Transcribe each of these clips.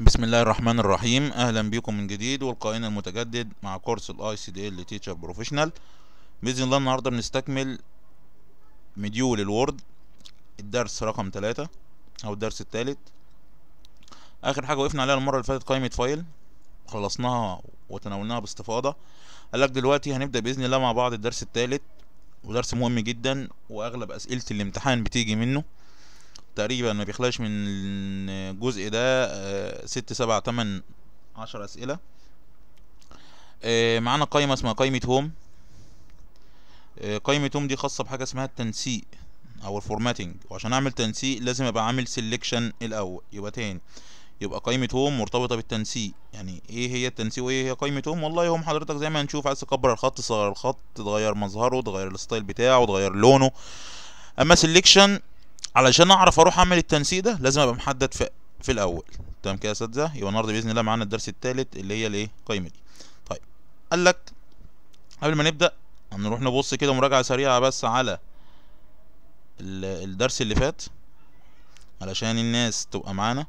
بسم الله الرحمن الرحيم. أهلا بكم من جديد ولقائنا المتجدد مع كورس ال ICDL Teacher Professional بإذن الله النهارده بنستكمل module ال Word الدرس رقم ثلاثة أو الدرس الثالث آخر حاجة وقفنا عليها المرة اللي فاتت قائمة File خلصناها وتناولناها باستفاضة. قال لك دلوقتي هنبدأ بإذن الله مع بعض الدرس الثالث ودرس مهم جدا وأغلب أسئلة الامتحان بتيجي منه. تقريبا ما بيخلاش من الجزء ده آه، ست سبع تمن عشر أسئلة. آه، معانا قائمة اسمها قائمة Home. آه، قائمة Home دي خاصة بحاجة اسمها التنسيق أو ال formatting وعشان أعمل تنسيق لازم أبقى عامل selection الأول. يبقى تاني. يبقى قائمة Home مرتبطة بالتنسيق. يعني إيه هي التنسيق وإيه هي قائمة Home؟ والله Home حضرتك زي ما هنشوف عايز تكبر الخط تصغر الخط تغير مظهره تغير ال style بتاعه تغير لونه. أما سيلكشن علشان أعرف أروح أعمل التنسيق ده لازم أبقى محدد في في الأول. تمام كده يا اساتذه يبقى النهارده بإذن الله معانا الدرس الثالث اللي هي الإيه؟ القايمه دي طيب قال لك قبل ما نبدأ هنروح نبص كده مراجعة سريعة بس على ال- الدرس اللي فات علشان الناس تبقى معانا.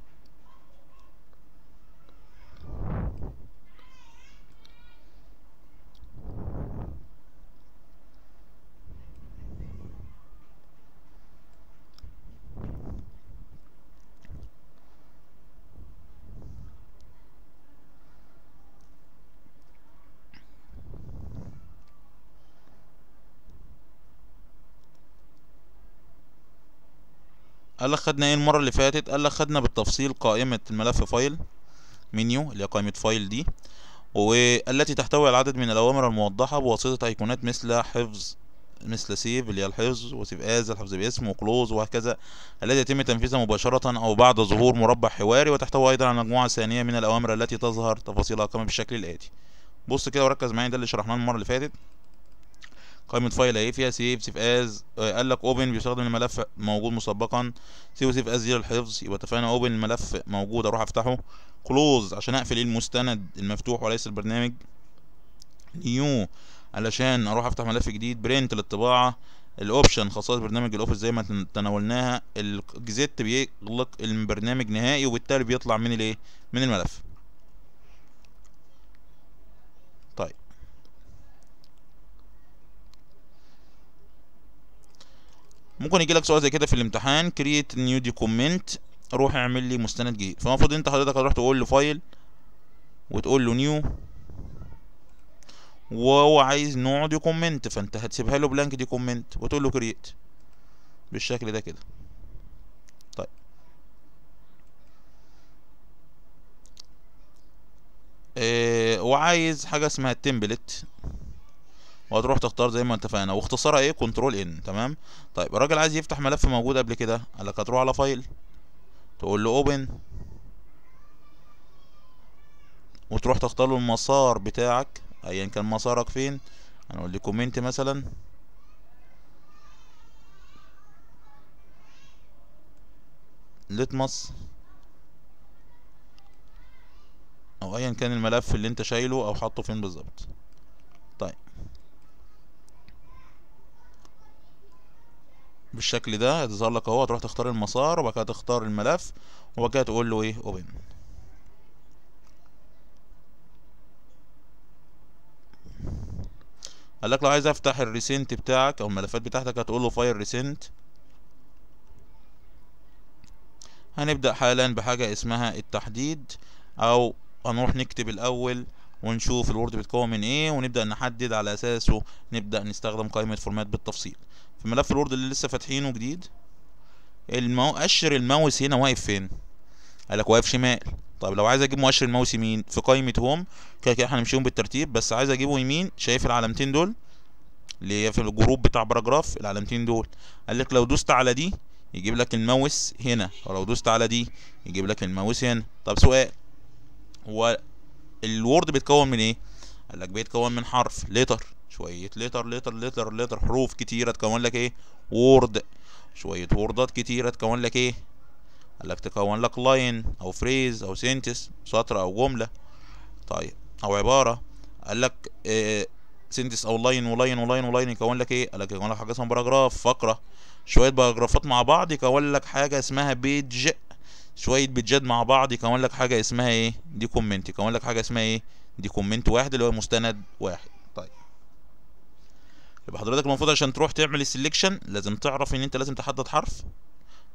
قال لك خدنا إيه المرة اللي فاتت؟ قال لك خدنا بالتفصيل قائمة الملف File menu اللي هي قائمة File دي والتي تحتوي على عدد من الأوامر الموضحة بواسطة أيقونات مثل حفظ مثل Save اللي هي الحفظ و Save As الحفظ باسم و Close وهكذا التي يتم تنفيذها مباشرة أو بعد ظهور مربع حواري وتحتوي أيضا على مجموعة ثانية من الأوامر التي تظهر تفاصيلها كما بالشكل الآتي. بص كده وركز معايا ده اللي شرحناه المرة اللي فاتت. قائمة File اهي فيها Save Save As آه، قال لك Open بيستخدم الملف موجود مسبقا. Save و Save As دي للحفظ يبقى اتفقنا Open الملف موجود أروح أفتحه. Close عشان أقفل المستند المفتوح وليس البرنامج. New علشان أروح أفتح ملف جديد. Print للطباعة. ال Option خاصية برنامج ال Office زي ما تن- تناولناها. ال Exit بيغلق البرنامج نهائي وبالتالي بيطلع من الايه من الملف. ممكن يجي لك سؤال زي كده في الامتحان. Create new document روح اعمل لي مستند جديد. فالمفروض انت حضرتك هتروح تقول له File وتقول له New وهو عايز نوع document فانت هتسيبها له Blank document وتقول له Create بالشكل ده كده. طيب. آه وعايز حاجة اسمها ال template وهتروح تختار زي ما اتفقنا. واختصارها إيه؟ Control N تمام؟ طيب الراجل عايز يفتح ملف موجود قبل كده. قال لك هتروح على File تقول له Open وتروح تختار له المسار بتاعك. ايا كان مسارك فين؟ هنقول document مثلا. لتمس أو ايا كان الملف اللي أنت شايله أو حاطه فين بالظبط. طيب. بالشكل ده هتظهر لك أهو هتروح تختار المسار وبعد كده تختار الملف وبعد كده تقول له إيه Open قال لك لو عايز أفتح ال Recent بتاعك أو الملفات بتاعتك هتقول له File Recent هنبدأ حالا بحاجة اسمها التحديد أو هنروح نكتب الأول ونشوف ال Word بيتكون من إيه ونبدأ نحدد على أساسه نبدأ نستخدم قائمة format بالتفصيل. في ملف ال Word اللي لسه فاتحينه جديد. المؤشر الماوس هنا واقف فين؟ قال لك واقف شمال. طيب لو عايز أجيب مؤشر الماوس يمين في قائمة Home كده كده هنمشيهم بالترتيب بس عايز اجيبه يمين شايف العلامتين دول اللي هي في ال group بتاع Paragraph العلامتين دول. قال لك لو دوست على دي يجيب لك الماوس هنا ولو دوست على دي يجيب لك الماوس هنا. طب سؤال هو ال Word بيتكون من إيه؟ قال لك بيتكون من حرف letter شوية letter letter letter letter حروف كتيرة تكون لك إيه؟ word. شوية ووردات كتيرة تكون لك إيه؟ قال لك تكون لك line أو phrase أو sentence سطر أو جملة. طيب أو عبارة. قال لك إيه sentence أو line و line و line و line يكون لك إيه؟ قال لك يكون لك حاجة اسمها paragraph فقرة. شوية باراجرافات مع بعض يكون لك حاجة اسمها page شوية بيجات مع بعض يكون لك حاجة اسمها إيه؟ document يكون لك حاجة اسمها إيه؟ document واحد اللي هو مستند واحد. طيب. يبقى حضرتك المفروض عشان تروح تعمل ال selection لازم تعرف ان انت لازم تحدد حرف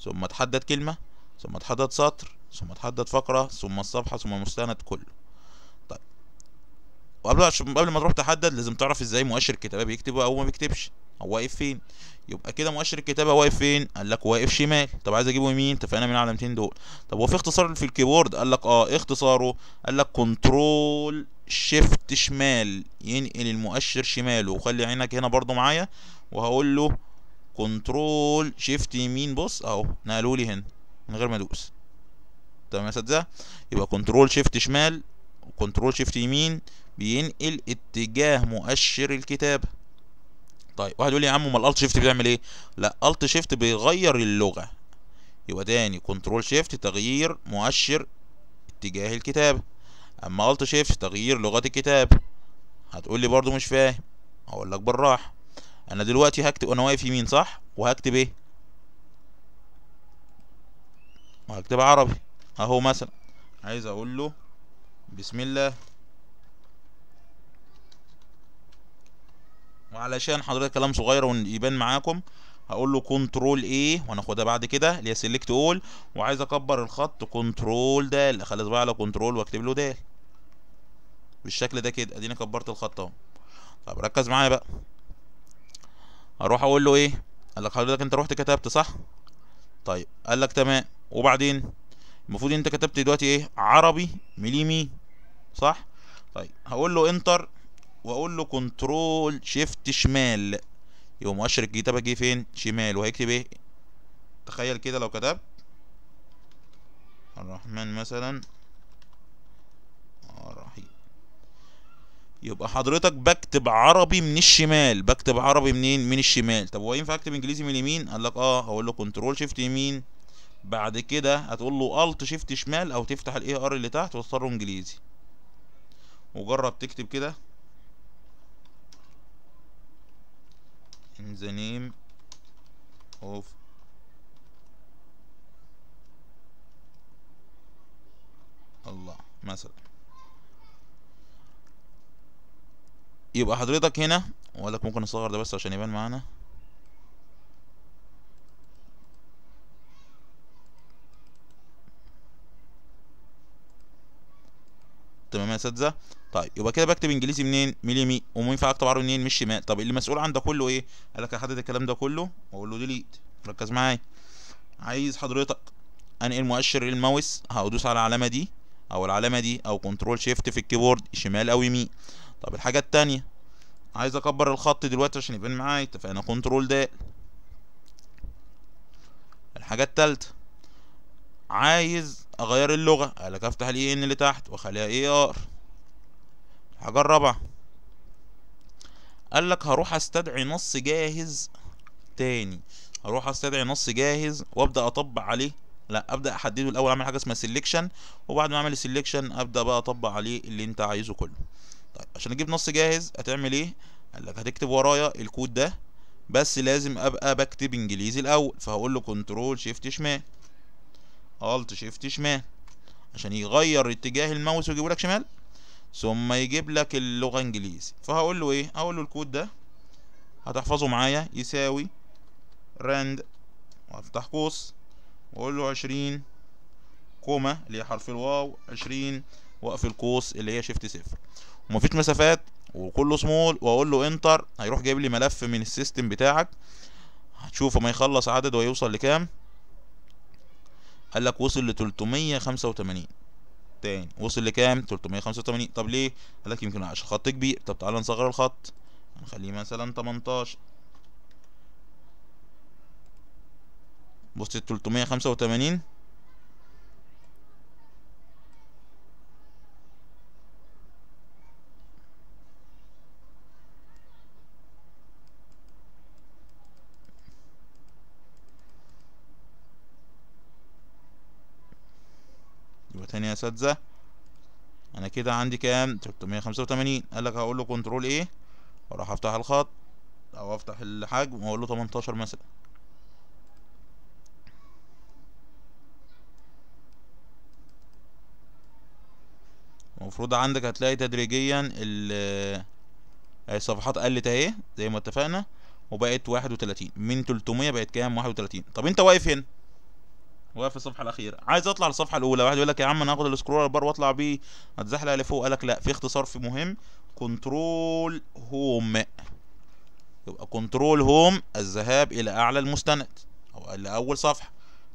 ثم تحدد كلمة ثم تحدد سطر ثم تحدد فقرة ثم الصفحة ثم المستند كله. طيب. وقبل قبل ما تروح تحدد لازم تعرف إزاي مؤشر الكتابة بيكتب أو ما بيكتبش. هو واقف فين؟ يبقى كده مؤشر الكتابة واقف فين؟ قال لك واقف شمال. طب عايز اجيبه يمين؟ اتفقنا من العلامتين دول. طب هو في اختصار في ال keyboard؟ قال لك آه اختصاره؟ قال لك control shift شمال ينقل المؤشر شماله. وخلي عينك هنا برضو معايا. وهقول له control shift يمين بص أهو نقلوا لي هنا من غير ما أدوس. تمام يا اساتذه يبقى control shift شمال و control shift يمين بينقل اتجاه مؤشر الكتابه طيب واحد يقول لي يا عم أمال ال alt shift بيعمل إيه؟ لا alt shift بيغير اللغة. يبقى تاني control shift تغيير مؤشر اتجاه الكتابه أما alt shift تغيير لغه الكتابه هتقول لي برضو مش فاهم. أقول لك بالراحة. أنا دلوقتي هكتب أنا واقف يمين صح؟ وهكتب إيه؟ وهكتب عربي. أهو مثلا. عايز أقول له بسم الله. وعلشان حضرتك كلام صغير ويبان معاكم هقول له control A وهناخدها بعد كده اللي هي select all وعايز اكبر الخط control د اخلي صباعي على control واكتب له د. بالشكل ده كده اديني كبرت الخط اهو. طب ركز معايا بقى. هروح أقول له إيه؟ قال لك حضرتك انت رحت كتبت صح؟ طيب قال لك تمام. وبعدين؟ المفروض انت كتبت دلوقتي إيه؟ عربي مليمي صح؟ طيب هقول له enter واقول له control shift شمال. يبقى مؤشر الكتابه جه فين؟ شمال. وهيكتب إيه؟ تخيل كده لو كتبت الرحمن مثلا. الرحيم يبقى حضرتك بكتب عربي من الشمال. بكتب عربي منين؟ من الشمال. طب هو ينفع اكتب انجليزي من اليمين؟ قال لك آه. هقول له control shift يمين. بعد كده هتقول له alt shift شمال أو تفتح ال AR اللي تحت وتختاره انجليزي. وجرب تكتب كده. In the name of الله مثلا. يبقى حضرتك هنا ولك ممكن نصغر ده بس عشان يبان معانا. تمام يا اساتذه طيب يبقى كده بكتب انجليزي منين؟ من اليمين وينفع اكتب عربي منين؟ من الشمال طب اللي مسؤول عن ده كله إيه؟ قال لك احدد الكلام ده كله وأقول له delete ركز معايا. عايز حضرتك انقل مؤشر الماوس؟ هدوس على العلامة دي أو العلامة دي أو control shift في ال keyboard شمال أو يمين طب الحاجة التانية عايز أكبر الخط دلوقتي عشان يبان معايا. اتفقنا control د. الحاجة التالتة عايز أغير اللغة. قال لك أفتح ال EN اللي تحت وأخليها AR الرابعه قال لك هروح استدعي نص جاهز تاني. هروح استدعي نص جاهز وابدأ أطبق عليه. لا أبدأ أحدده الأول أعمل حاجة اسمها selection وبعد ما أعمل ال selection أبدأ بقى أطبق عليه اللي أنت عايزه كله. طيب عشان أجيب نص جاهز هتعمل إيه؟ قال لك هتكتب ورايا الكود ده بس لازم أبقى بكتب إنجليزي الأول. فهقول له control shift شمال alt shift شمال عشان يغير اتجاه الماوس ويجيبه لك شمال. ثم يجيب لك اللغة انجليزي. فهقول له إيه؟ هقول له الكود ده. هتحفظه معايا. يساوي راند وافتح قوس. وأقول له عشرين comma اللي هي حرف الواو. عشرين واقفل قوس اللي هي shift صفر. ومفيش مسافات. وكله سمول وأقول له enter هيروح جايب لي ملف من ال system بتاعك. هتشوفه ما يخلص عدد ويوصل لكام. قال لك وصل ل 385 تاني. وصل لكام؟ 385 طب ليه؟ قال لك يمكن عشان خط كبير. طب تعالى نصغر الخط. هنخليه مثلا 18 بص ال 385 يا اساتذه أنا كده عندي كام؟ 385 قال لك هقول له كنترول إيه؟ وأروح أفتح الخط أو أفتح الحجم وأقول له 18 مثلا. المفروض عندك هتلاقي تدريجيا ال آه، الصفحات قلت أهي زي ما اتفقنا وبقت 31 من 300 بقت كام؟ 31 طب أنت واقف هنا. واقف في الصفحة الأخيرة. عايز أطلع للصفحة الأولى. واحد يقول لك يا عم أنا هاخد ال scroll bar وأطلع بيه. هتزحلق لفوق قالك لا في اختصار في مهم. control home. يبقى control home الذهاب إلى أعلى المستند أو لاول صفحة.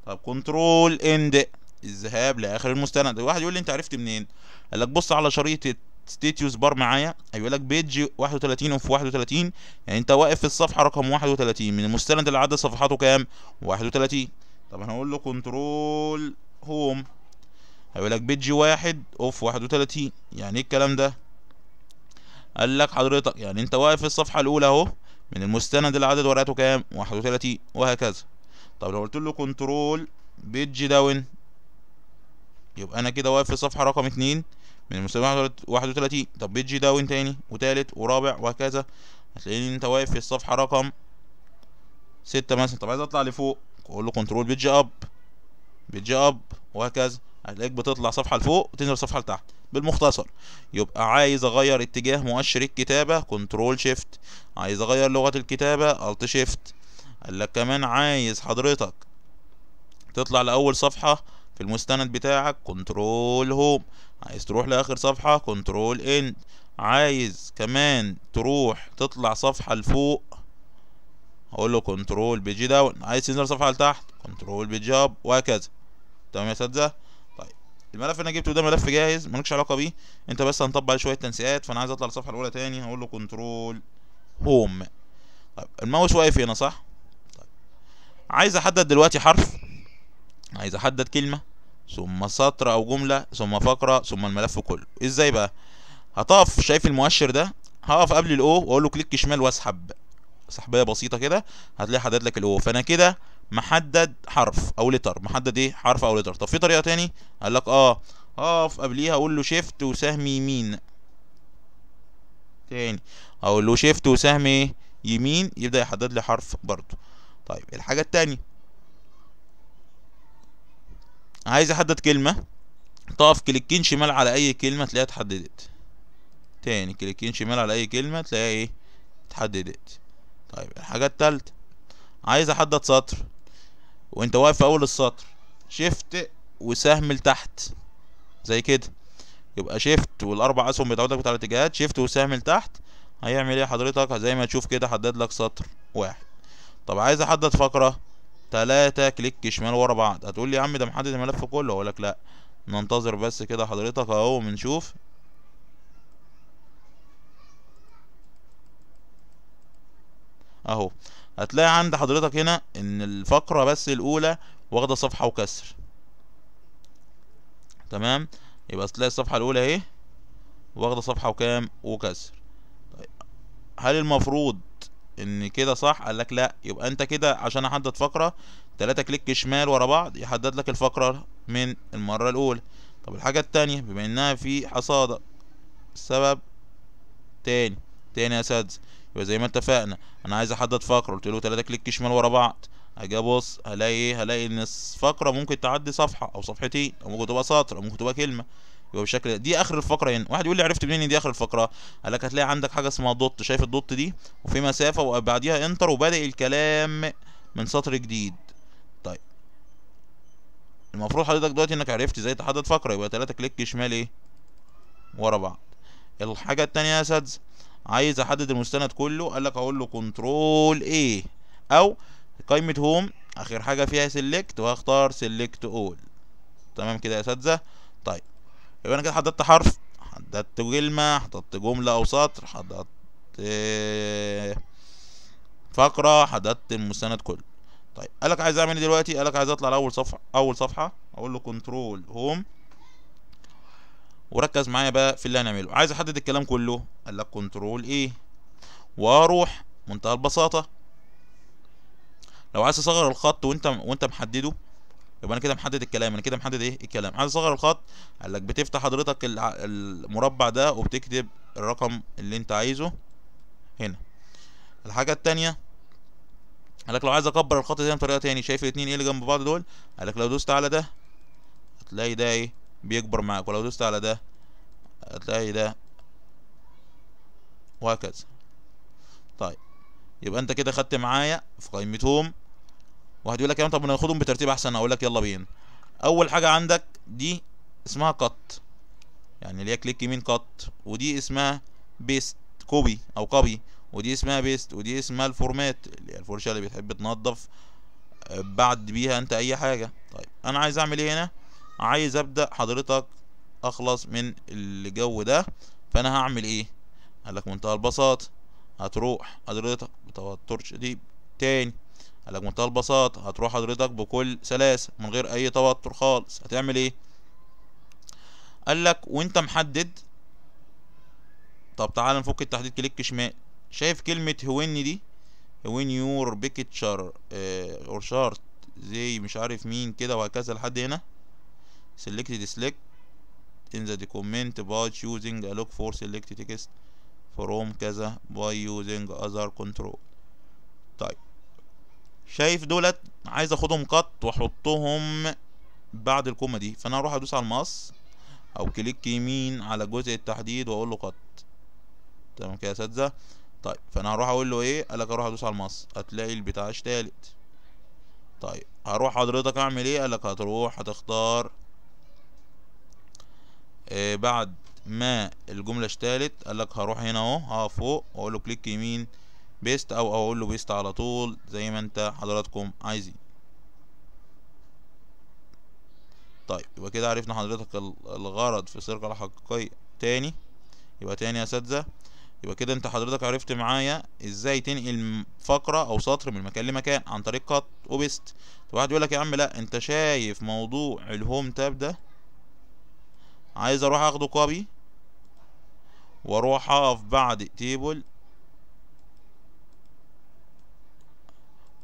طب control end الذهاب لآخر المستند. واحد يقول لي أنت عرفت منين؟ قال لك بص على شريط status bar معايا. هيقول لك page 31 of 31 يعني أنت واقف في الصفحة رقم 31 من المستند اللي عدد صفحاته كام؟ 31 طب هنقول له control home هيقول لك page واحد of 31 يعني إيه الكلام ده؟ قال لك حضرتك يعني أنت واقف في الصفحة الأولى أهو من المستند اللي عدد ورقاته كام 31 وهكذا. طب لو قلت له control page down يبقى أنا كده واقف في الصفحة رقم 2 من المستند 31 طب page down تاني وتالت ورابع وهكذا. هتلاقيني أنت واقف في الصفحة رقم ستة مثلا. طب عايز أطلع لفوق. أقول له control page up page up وهكذا. هتلاقيك بتطلع صفحة لفوق وتنزل صفحة لتحت. بالمختصر. يبقى عايز أغير اتجاه مؤشر الكتابة control shift عايز أغير لغة الكتابة alt shift قال لك كمان عايز حضرتك تطلع لأول صفحة في المستند بتاعك control home عايز تروح لآخر صفحة control end عايز كمان تروح تطلع صفحة لفوق هقول له control page down عايز تنزل صفحة لتحت. control page up وهكذا. تمام يا اساتذه طيب. الملف اللي أنا جبته ده ملف جاهز مالكش علاقة بيه. أنت بس هنطبق عليه شوية تنسيقات فأنا عايز أطلع للصفحة الأولى تاني. هقول له control home طيب. الماوس واقف هنا صح؟ طيب. عايز أحدد دلوقتي حرف. عايز أحدد كلمة. ثم سطر أو جملة ثم فقرة ثم الملف كله. إزاي بقى؟ هتقف شايف المؤشر ده؟ هقف قبل ال O وأقول له click شمال واسحب. سحبيه بسيطة كده هتلاقي حدد لك ال O فأنا كده محدد حرف أو letter محدد إيه؟ حرف أو letter طب في طريقة تاني؟ قال لك آه. اقف قبليها أقول له shift وسهم يمين. تاني. أقول له shift وسهم إيه يمين يبدأ يحدد لي حرف برضو طيب الحاجة التانية. عايز أحدد كلمة. تقف click ين شمال على أي كلمة تلاقيها اتحددت. تاني click ين شمال على أي كلمة تلاقيها إيه؟ اتحددت. طيب الحاجة التالتة عايز أحدد سطر وأنت واقف في أول السطر shift وسهم لتحت زي كده. يبقى shift والأربع أسهم بتاعتك بتاع الاتجاهات shift وسهم لتحت هيعمل إيه؟ حضرتك زي ما تشوف كده حدد لك سطر واحد. طب عايز أحدد فقرة تلاتة كليك شمال ورا بعض. هتقول لي يا عم ده محدد الملف كله؟ أقول لك لا ننتظر بس كده حضرتك أهو بنشوف أهو. هتلاقي عند حضرتك هنا إن الفقرة بس الأولى واخدة صفحة وكسر. تمام؟ يبقى تلاقي الصفحة الأولى أهي واخدة صفحة وكام؟ وكسر. هل المفروض إن كده صح؟ قال لك لا. يبقى أنت كده عشان أحدد فقرة تلاتة كليك شمال ورا بعض يحدد لك الفقرة من المرة الأولى. طب الحاجة التانية بما إنها في حصادة السبب تاني. تاني يا اساتذة يبقى زي ما اتفقنا. أنا عايز أحدد فقرة. قلت له 3 كليك شمال ورا بعض. أجي أبص هلاقي إيه؟ هلاقي إن الفقره ممكن تعدي صفحة أو صفحتين. أو ممكن تبقى سطر أو ممكن تبقى كلمة. يبقى بالشكل ده. دي آخر الفقرة هنا. واحد يقول لي عرفت منين إن دي آخر الفقرة؟ قال لك هتلاقي عندك حاجة اسمها dot. شايف ال dot دي؟ وفي مسافة وبعديها enter وبادئ الكلام من سطر جديد. طيب. المفروض حضرتك دلوقتي إنك عرفت إزاي تحدد فقرة. يبقى 3 click شمال إيه؟ ورا بعض. الحاجة التانية يا اساتذه عايز أحدد المستند كله قال لك أقول له control A أو قائمة home آخر حاجة فيها select وهختار select all تمام كده يا اساتذه طيب يبقى أنا كده حددت حرف حددت كلمة حددت جملة أو سطر حددت فقرة حددت المستند كله. طيب قال لك عايز أعمل إيه دلوقتي؟ قال لك عايز أطلع لأول صفحة أول صفحة أقول له control home وركز معايا بقى في اللي هنعمله. عايز أحدد الكلام كله. قال لك control A وأروح منتهى البساطة. لو عايز اصغر الخط وانت وانت محدده يبقى أنا كده محدد الكلام. أنا كده محدد إيه؟ الكلام. عايز اصغر الخط؟ قال لك بتفتح حضرتك المربع ده وبتكتب الرقم اللي انت عايزه هنا. الحاجة التانية قال لك لو عايز أكبر الخط ده بطريقة تاني شايف الاتنين إيه اللي جنب بعض دول؟ قال لك لو دوست على ده هتلاقي ده إيه؟ بيكبر معاك. ولو دوست على ده هتلاقي ده وهكذا. طيب يبقى انت كده خدت معايا في قائمة home. واحد يقول لك يا طب ناخدهم بترتيب احسن أقول لك يلا بينا. اول حاجة عندك دي اسمها cut يعني اللي هي click يمين cut ودي اسمها paste copy أو copy ودي اسمها paste ودي اسمها ال format اللي هي الفرشه اللي بتحب تنظف بعد بيها انت أي حاجة. طيب أنا عايز أعمل إيه هنا؟ عايز أبدأ حضرتك أخلص من الجو ده فأنا هعمل إيه؟ قال لك منتهى البساطه هتروح حضرتك بتوتر شديد تاني. قال لك منتهى البساطه هتروح حضرتك بكل سلاسة من غير أي توتر خالص. هتعمل إيه؟ قال لك وأنت محدد؟ طب تعال نفك التحديد click شمال. شايف كلمة when دي؟ when your picture or chart زي مش عارف مين كده وهكذا لحد هنا؟ Select select in the document by choosing a look for select text from كذا by using other control. طيب. شايف دولت عايز اخدهم قط واحطهم بعد الكومة دي. فأنا هروح أدوس على المقص أو كليك يمين على جزء التحديد وأقول له قط. تمام كده يا اساتذه طيب. فأنا هروح أقول له إيه؟ قالك أروح أدوس على المقص هتلاقي البتاع اشتالت. طيب. هروح حضرتك أعمل إيه؟ قالك هتروح هتختار بعد ما الجملة اشتالت قالك هروح هنا اهو هقف فوق واقول له click يمين paste أو أقول له paste على طول زي ما انت حضراتكم عايزين. طيب يبقى كده عرفنا حضرتك الغرض في السرقة الحقيقية تاني. يبقى تاني يا اساتذة يبقى كده انت حضرتك عرفت معايا إزاي تنقل فقرة أو سطر من مكان لمكان عن طريق cut و paste واحد يقول لك يا عم لا انت شايف موضوع ال home tab ده؟ عايز أروح أخده copy؟ وأروح أقف بعد table.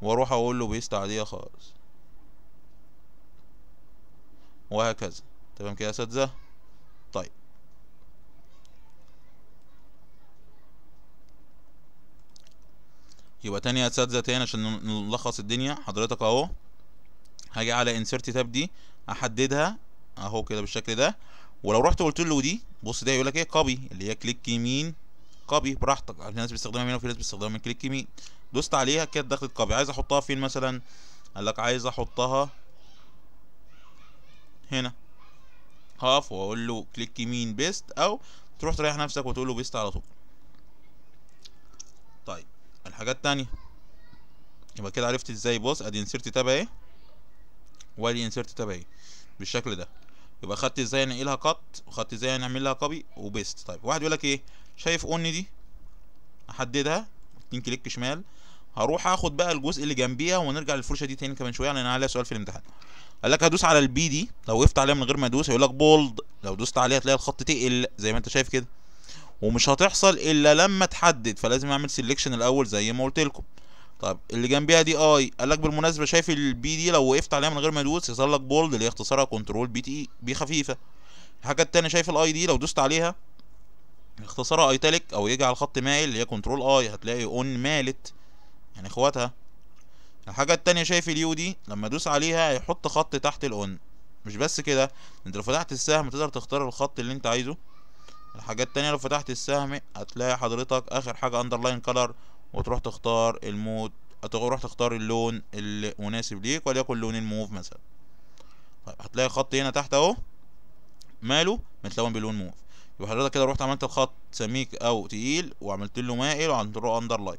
وأروح أقول له paste عادية خالص. وهكذا. تمام كده يا اساتذه طيب. يبقى تاني يا اساتذه تاني عشان نلخص الدنيا. حضرتك أهو. هاجي على insert tab دي. أحددها. أهو كده بالشكل ده. ولو رحت قلت له دي بص ده يقول لك إيه؟ copy اللي هي click يمين copy براحتك. في ناس بتستخدمها يمين وفي ناس بتستخدمها من click يمين. دوست عليها كده دخلت copy عايز أحطها فين مثلا؟ قال لك عايز أحطها هنا. هقف وأقول له click يمين paste أو تروح تريح نفسك وتقول له paste على طول. طيب الحاجات التانية. يبقى كده عرفت إزاي؟ بص أدي insert tab أهي. وأدي insert tab أهي بالشكل ده. يبقى خدت إزاي انقلها cut وخدت إزاي نعمل لها copy و paste. طيب واحد يقول لك إيه شايف on دي؟ احددها اتنين click شمال. هروح اخد بقى الجزء اللي جنبيها ونرجع للفرشة دي تاني كمان شوية لأن عليها سؤال في الامتحان. قال لك هدوس على ال B دي لو وقفت عليها من غير ما أدوس هيقول لك bold لو دوست عليها هتلاقي الخط تقل زي ما أنت شايف كده. ومش هتحصل إلا لما تحدد فلازم أعمل selection الأول زي ما قلت لكم. طب اللي جنبيها دي I قال لك بالمناسبة شايف ال B دي لو وقفت عليها من غير ما ادوس يظهر لك bold اللي هي اختصارها control B دي B خفيفة. الحاجة التانية شايف ال I دي لو دوست عليها اختصارها italic أو يجي على الخط مايل اللي هي control I هتلاقي on مالت. يعني إخواتها. الحاجة التانية شايف ال U دي لما ادوس عليها هيحط خط تحت ال on مش بس كده انت لو فتحت السهم تقدر تختار الخط اللي انت عايزه. الحاجة التانية لو فتحت السهم هتلاقي حضرتك آخر حاجة underline color وتروح تختار المود هتروح تختار اللون المناسب ليك وليكن لون الموف مثلا. طيب هتلاقي خط هنا تحت أهو ماله؟ متلون بلون موف. يبقى حضرتك كده رحت عملت الخط سميك أو تقيل وعملت له مائل وعملت له underline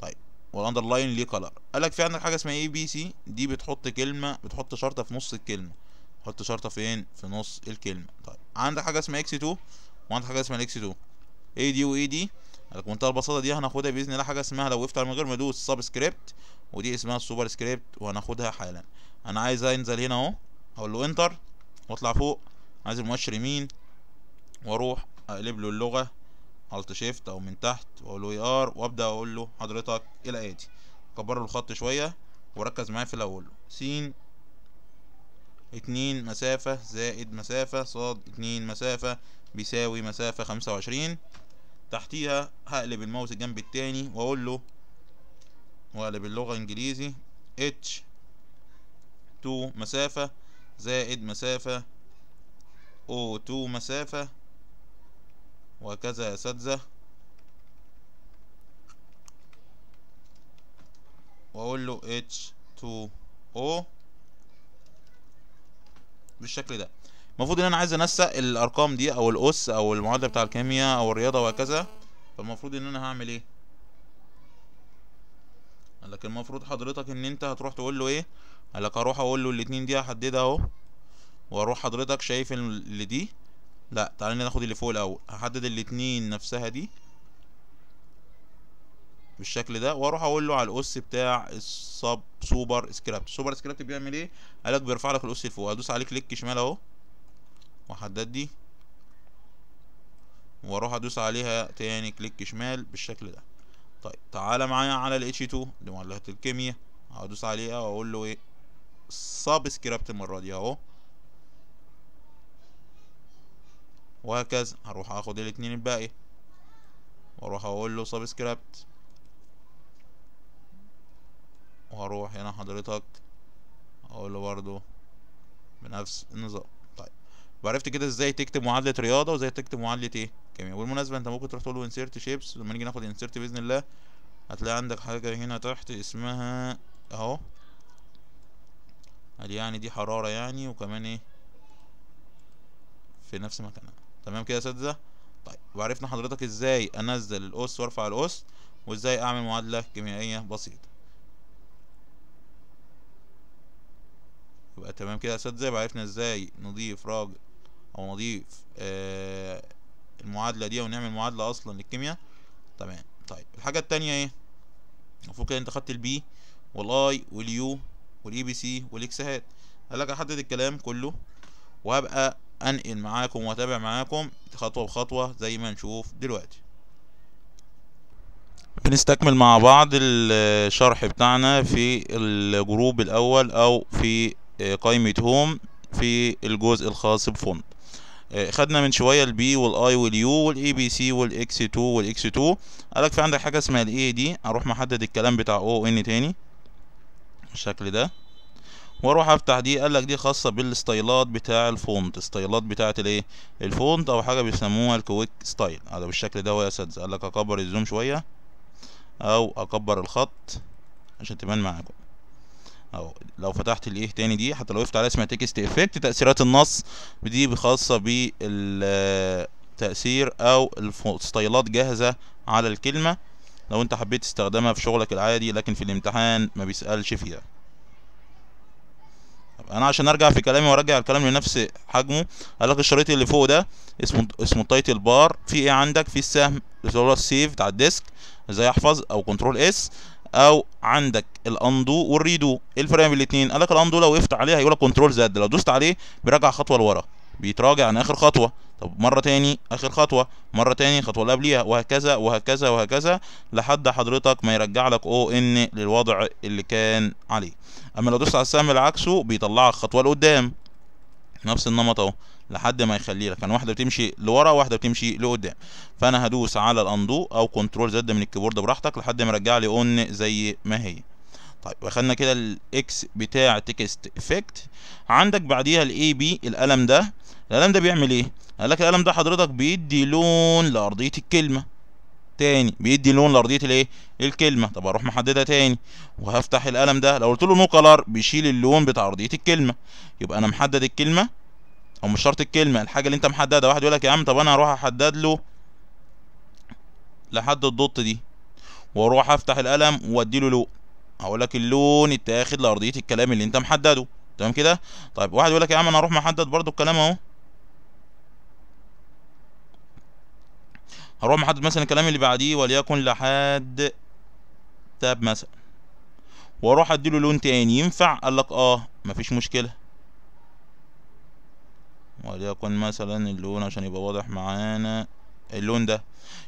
طيب وال underline ليه color قالك في عندك حاجة اسمها ABC دي بتحط كلمة بتحط شرطة في نص الكلمة. تحط شرطة فين؟ في نص الكلمة. طيب عندك حاجة اسمها X2 وعندك حاجة اسمها ال X2 اي دي واي دي بمنتهى البساطه دي هناخدها بإذن الله حاجة اسمها لو وقفت من غير ما ادوس subscript ودي اسمها ال superscript وهناخدها حالا. أنا عايز أنزل هنا أهو أقول له enter واطلع فوق. عايز المؤشر يمين وأروح أقلب له اللغة Alt Shift أو من تحت وأقول له AR وأبدأ أقول له حضرتك إلى آتي. كبر له الخط شوية وركز معايا في الأول. س اتنين مسافة زائد مسافة صاد اتنين مسافة بيساوي مسافة خمسة وعشرين. تحتيها هقلب الماوس الجنب التاني وأقول له وأقلب اللغة انجليزي اتش تو مسافة زائد مسافة O two مسافة وهكذا يا اساتذه وأقول له H2O بالشكل ده. المفروض إن أنا عايز أنسق الأرقام دي أو الأس أو المعادلة بتاع الكيمياء أو الرياضة وهكذا. فالمفروض إن أنا هعمل إيه؟ قالك المفروض حضرتك إن أنت هتروح تقول له إيه؟ قالك هروح أقول له الاتنين دي هحددها أهو. وأروح حضرتك شايف اللي دي. لا تعالى ناخد اللي فوق الأول. هحدد الاتنين نفسها دي بالشكل ده. وأروح أقول له على الأس بتاع ال sub superscript. superscript بيعمل إيه؟ قالك بيرفع لك الأس اللي فوق هدوس عليه click شمال أهو. واحدد دي. وأروح أدوس عليها تاني click شمال بالشكل ده. طيب تعالى معايا على ال H2 دي معادلة الكيمياء. هدوس عليها وأقول له إيه؟ subscript المرة دي أهو. وهكذا هروح آخد الاتنين الباقي. وأروح أقول له subscript وهروح هنا حضرتك أقول له برضو بنفس النظام. وعرفت كده إزاي تكتب معادلة رياضة وازاي تكتب معادلة إيه؟ كيمياء. بالمناسبة انت ممكن تروح تقول له insert shapes لما نيجي ناخد insert بإذن الله هتلاقي عندك حاجة هنا تحت اسمها اهو. ادي يعني دي حرارة يعني وكمان إيه؟ في نفس مكانها. تمام كده يا اساتذة طيب وعرفنا حضرتك إزاي انزل الاس وارفع الاس وازاي اعمل معادلة كيميائية بسيطة. يبقى تمام كده يا اساتذة يبقى عرفنا إزاي نضيف راجل أو نضيف آه المعادلة دي ونعمل معادلة أصلا للكيمياء. تمام. طيب الحاجة التانية إيه؟ المفروض كده انت خدت البي والاي واليو والاي بي سي والاكس هات. قالك احدد الكلام كله وهبقى انقل معاكم واتابع معاكم خطوة بخطوة زي ما نشوف دلوقتي. بنستكمل مع بعض الشرح بتاعنا في الجروب الأول أو في قائمة هوم في الجزء الخاص بفونت. خدنا من شوية البي والاي واليو والاي بي سي والاكس 2 والاكس 2 قالك في عندك حاجة اسمها الاي دي أروح محدد الكلام بتاع أو ان تاني. بالشكل ده. وأروح أفتح دي. قالك دي خاصة بال styleات بتاع ال font. styleات بتاعة الايه ال font أو حاجة بيسموها ال quick style هذا بالشكل ده يا اساتذه قالك أكبر ال zoom شوية أو أكبر الخط عشان تبان معاكم. اهو لو فتحت ال A تاني دي حتى لو وقفت عليها اسمها text effect تأثيرات النص دي خاصه بالتأثير أو ال styleات جاهزة على الكلمة لو أنت حبيت تستخدمها في شغلك العادي لكن في الامتحان ما بيسألش فيها. أنا عشان أرجع في كلامي وأرجع الكلام لنفس حجمه قال لك الشريط اللي فوق ده اسمه اسمه ال title bar في إيه عندك؟ في السهم اللي هو ال save بتاع ال disk إزاي أحفظ؟ أو Ctrl S أو عندك ال undo وال redo. إيه الفرق بين الاثنين قالك ال undo لو وقفت عليه هيقول لك Ctrl Z لو دوست عليه بيرجع خطوة لورا. بيتراجع عن آخر خطوة. طب مرة تاني آخر خطوة. مرة تاني الخطوه اللي قبليها. وهكذا وهكذا وهكذا لحد حضرتك ما يرجع لك أو إن للوضع اللي كان عليه. أما لو دوست على السهم اللي عكسه بيطلعك خطوة لقدام. نفس النمط أهو لحد ما يخلي لك. يعني واحدة بتمشي لورا واحدة بتمشي لقدام. فأنا هدوس على الاندو أو كنترول زد من الكيبورد براحتك لحد ما يرجع لي أون زي ما هي. طيب وأخدنا كده الاكس بتاع تكست افكت عندك بعديها ال ab القلم ده. القلم ده بيعمل إيه؟ قال لك القلم ده حضرتك بيدي لون لأرضية الكلمة. تاني بيدي لون لأرضية الإيه؟ الكلمة. طب أروح محددها تاني. وهفتح القلم ده. لو قلت له no color بيشيل اللون بتاع أرضية الكلمة. يبقى أنا محدد الكلمة؟ أو مش شرط الكلمة الحاجة اللي أنت محددها. واحد يقول لك يا عم طب أنا هروح أحدد له لحد ال dot دي. وأروح أفتح القلم وأدي له لون هقول لك اللون اتاخد لأرضية الكلام اللي أنت محدده. تمام كده؟ طيب واحد يقول لك يا عم أنا هروح محدد برضو الكلام أهو. هروح محدد مثلا الكلام اللي بعديه وليكن لحد تاب مثلا. وأروح أديله لون تاني. ينفع؟ قال لك آه مفيش مشكلة. وليكن مثلا اللون عشان يبقى واضح معانا. اللون ده.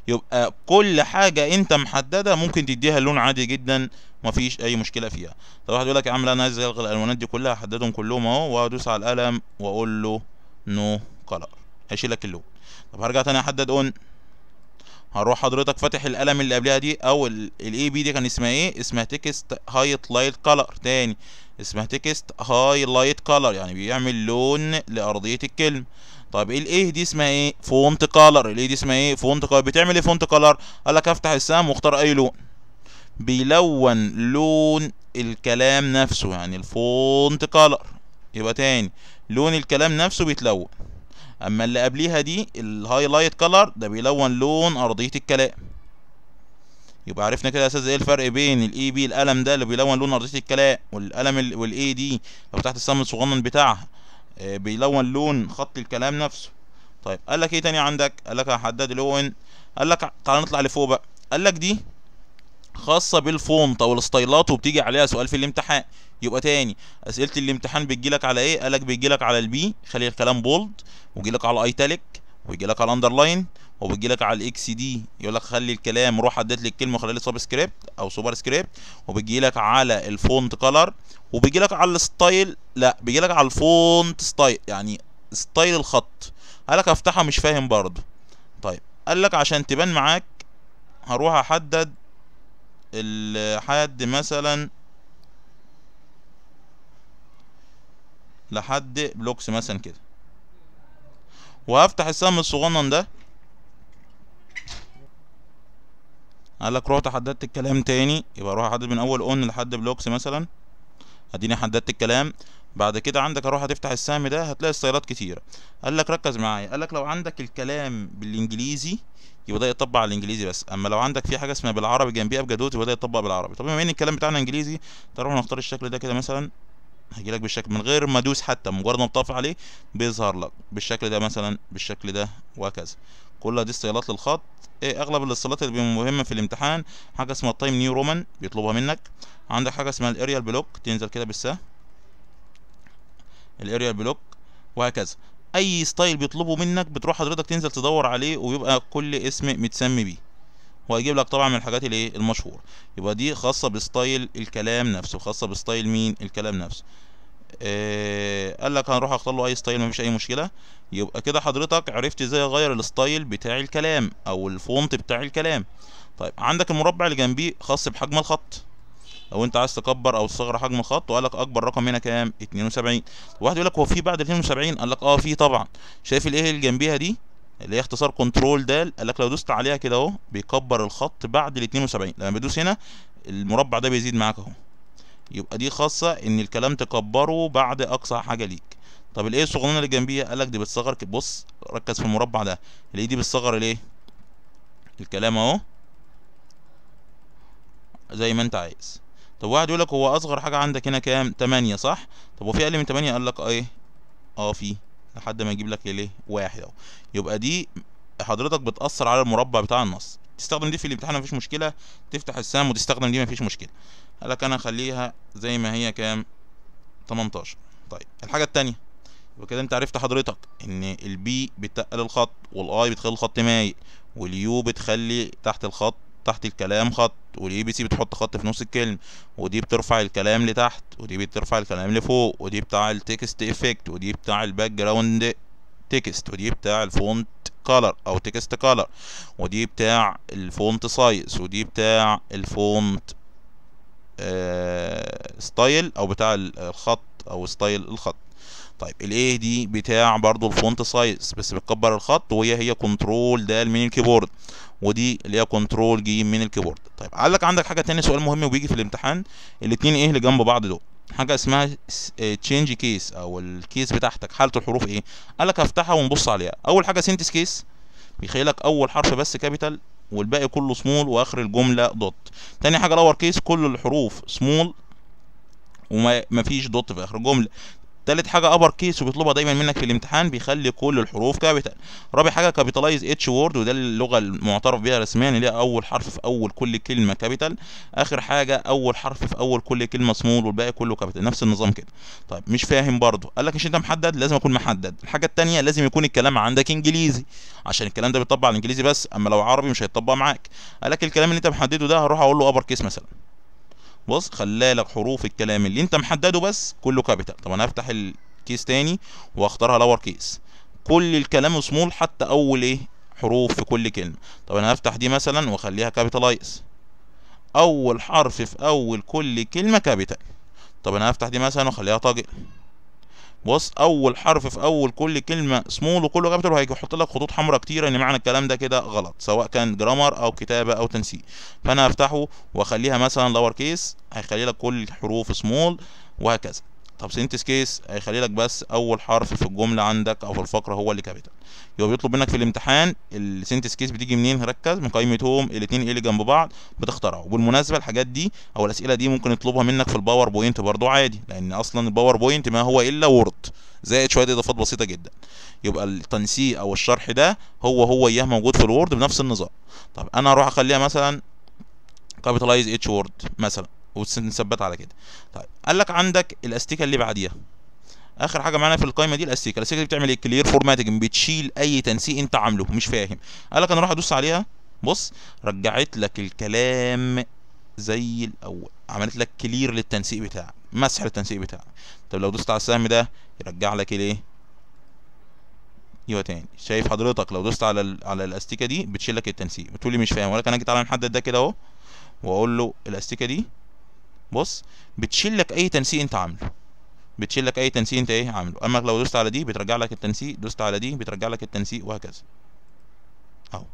يبقى كل حاجة أنت محددة ممكن تديها لون عادي جدا. مفيش أي مشكلة فيها. طب واحد يقول لك يا عم أنا عايز ألغي الألوانات دي كلها أحددهم كلهم أهو وأدوس على القلم وأقول له no color هيشيل لك اللون. طب هرجع تاني أحدد أون هروح حضرتك فاتح القلم اللي قبلها دي. أو ال ab دي كان اسمها إيه؟ اسمها text highlight color تاني اسمها text highlight color يعني بيعمل لون لأرضية الكلمة. طيب ال A دي اسمها إيه؟ font color ال A دي اسمها إيه؟ font color بتعمل إيه font color قال لك أفتح السهم واختار أي لون. بيلون لون الكلام نفسه يعني ال font color يبقى تاني لون الكلام نفسه بيتلون. أما اللي قبليها دي ال highlight color ده بيلون لون أرضية الكلام. يبقى عرفنا كده يا أساتذة إيه الفرق بين ال ab القلم ده اللي بيلون لون أرضية الكلام والقلم وال A دي لو تحت السهم الصغنن بتاعها آه، بيلون لون خط الكلام نفسه. طيب قال لك إيه تاني عندك؟ قال لك هحدد لون قال لك تعال نطلع لفوق بقى. قال لك دي خاصة بال font أو الستايلات وبتيجي عليها سؤال في الامتحان. يبقى تاني. أسئلة الامتحان بتجيلك على إيه؟ قالك بيجيلك على ال B. خلي الكلام bold ويجيلك على ال italic ويجيلك على ال underline وبيجيلك على ال X دي يقول لك خلي الكلام. روح حدد لي الكلمة وخلي لي subscript أو superscript وبيجيلك على ال font color وبيجيلك على ال style. لا بيجيلك على ال font style يعني style الخط. قالك افتحها مش فاهم برضه. طيب قال لك عشان تبان معاك هروح أحدد الحد مثلا لحد blocks مثلا كده. وهفتح السهم الصغنن ده. قال لك رحت حددت الكلام تاني. يبقى أروح أحدد من أول on لحد blocks مثلا. أديني حددت الكلام. بعد كده عندك أروح هتفتح السهم ده هتلاقي ستايلات كتيرة. قال لك ركز معايا قال لك لو عندك الكلام بالإنجليزي يبقى ده يطبق على الإنجليزي بس أما لو عندك في حاجة اسمها بالعربي جنبيها أبجد هوز يبقى ده يطبق بالعربي. طب بما إن الكلام بتاعنا إنجليزي تروح نختار الشكل ده كده مثلا. هيجي لك بالشكل من غير ما ادوس حتى مجرد ما بتقف عليه بيظهر لك بالشكل ده مثلا بالشكل ده وهكذا. كلها دي ستايلات للخط. إيه أغلب الاستايلات اللي مهمة في الامتحان حاجة اسمها ال Times New Roman بيطلبها منك. عندك حاجة اسمها ال Arial Black تنزل كده بالسهم. ال Arial Black وهكذا. أي style بيطلبه منك بتروح حضرتك تنزل تدور عليه ويبقى كل اسم متسمي بيه. وهيجيب لك طبعا من الحاجات الايه المشهوره يبقى دي خاصة ب style الكلام نفسه خاصة ب style مين؟ الكلام نفسه. آه قال لك هنروح أختار له أي style مفيش أي مشكلة. يبقى كده حضرتك عرفت إزاي أغير ال style بتاع الكلام أو ال font بتاع الكلام. طيب عندك المربع اللي جنبيه خاص بحجم الخط. لو أنت عايز تكبر أو تصغر حجم الخط وقال لك أكبر رقم هنا كام؟ 72 واحد يقول لك هو في بعد 72 قال لك آه في طبعا. شايف ال A اللي جنبيها دي؟ اللي هي اختصار control دال قال لك لو دوست عليها كده أهو بيكبر الخط بعد ال 72 لما بدوس هنا المربع ده بيزيد معاك أهو. يبقى دي خاصة إن الكلام تكبره بعد أقصى حاجة ليك. طب الإيه الصغننه اللي جنبيها؟ قال لك دي بتصغر بص ركز في المربع ده. الإيه دي بتصغر الايه الكلام أهو. زي ما أنت عايز. طب واحد يقول لك هو أصغر حاجة عندك هنا كام؟ 8 صح؟ طب هو في أقل من 8 قال لك إيه؟ آه في. لحد ما يجيب لك ليه؟ واحد أهو. يبقى دي حضرتك بتأثر على المربع بتاع النص. تستخدم دي في الامتحان مفيش مشكلة. تفتح السهم وتستخدم دي مفيش مشكلة. قال لك أنا اخليها زي ما هي كام؟ 18 طيب الحاجة الثانية يبقى كده أنت عرفت حضرتك إن ال B بتقل الخط وال I بتخلي الخط مايل وال U بتخلي تحت الخط تحت الكلام خط ABC بتحط خط في نص الكلمة ودي بترفع الكلام لتحت ودي بترفع الكلام لفوق ودي بتاع ال text effect ودي بتاع ال background text ودي بتاع ال font color أو text color ودي بتاع ال font size ودي بتاع ال font آه style أو بتاع الخط أو style الخط. طيب ال A دي بتاع برضو ال font size بس بتكبر الخط وهي هي control د من ال keyboard ودي اللي هي control ج من ال keyboard. طيب لك عندك حاجة تاني سؤال مهم وبيجي في الامتحان الاثنين إيه اللي جنب بعض دول. حاجة اسمها change case أو ال case بتاعتك حالة الحروف إيه؟ قال لك افتحها ونبص عليها. أول حاجة sentence case بيخلي لك أول حرف بس capital والباقي كله سمول وآخر الجملة dot تاني حاجة lower case كل الحروف سمول وما فيش dot في آخر الجملة. تالت حاجة upper case وبيطلبها دايما منك في الامتحان بيخلي كل الحروف capital رابع حاجة capitalize each word وده اللغة المعترف بيها رسميا اللي هي أول حرف في أول كل كلمة capital آخر حاجة أول حرف في أول كل كلمة سمول والباقي كله capital نفس النظام كده. طيب مش فاهم برضه. قال لك مش أنت محدد؟ لازم أكون محدد. الحاجة الثانية لازم يكون الكلام عندك إنجليزي. عشان الكلام ده بيطبق على الإنجليزي بس أما لو عربي مش هيطبق معاك. قال لك الكلام اللي أنت محدده ده هروح أقول له upper case مثلا. بص خلالك حروف الكلام اللي انت محدده بس كله capital طب أنا هفتح ال... case تاني واختارها lower case كل الكلام سمول حتى أول إيه؟ حروف في كل كلمة. طب أنا هفتح دي مثلا وأخليها capitalize أول حرف في أول كل كلمة capital طب أنا هفتح دي مثلا وأخليها toggle بص أول حرف في أول كل كلمة سمول وكله capital وهيحط لك خطوط حمراء كتيرة إن معنى الكلام ده كده غلط سواء كان grammar أو كتابة أو تنسيق. فأنا هفتحه وأخليها مثلا lower case هيخلي لك كل الحروف سمول وهكذا. طب sentence case هيخلي لك بس أول حرف في الجملة عندك أو في الفقرة هو اللي capital يبقى بيطلب منك في الامتحان ال sentence case بتيجي منين؟ ركز من قائمة home الاثنين اللي جنب بعض بتختارها وبالمناسبه الحاجات دي أو الأسئلة دي ممكن يطلبها منك في ال PowerPoint برضو عادي لأن أصلا ال PowerPoint ما هو إلا Word زائد شوية إضافات بسيطة جدا. يبقى التنسيق أو الشرح ده هو هو إياه موجود في ال Word بنفس النظام. طب أنا أروح أخليها مثلا capitalize each word مثلا. ونثبت على كده. طيب قال لك عندك الأستيكة اللي بعديها. آخر حاجة معانا في القائمه دي الأستيكة. الأستيكة دي بتعمل إيه؟ clear formatting بتشيل أي تنسيق أنت عامله. مش فاهم. قال لك أنا أروح أدوس عليها. بص رجعت لك الكلام زي الأول. عملت لك clear للتنسيق بتاعك مسح للتنسيق بتاعك. طب لو دوست على السهم ده يرجع لك الايه أيوه تاني. شايف حضرتك لو دوست على على الأستيكة دي بتشيل لك التنسيق. بتقول لي مش فاهم. ولكن أنا جيت تعالى نحدد ده كده أهو وأقول له الأستيكة دي بص بتشيل لك أي تنسيق أنت عامله. بتشيل لك أي تنسيق أنت إيه عامله. أما لو دوست على دي بترجع لك التنسيق. دوست على دي بترجع لك التنسيق وهكذا. أهو.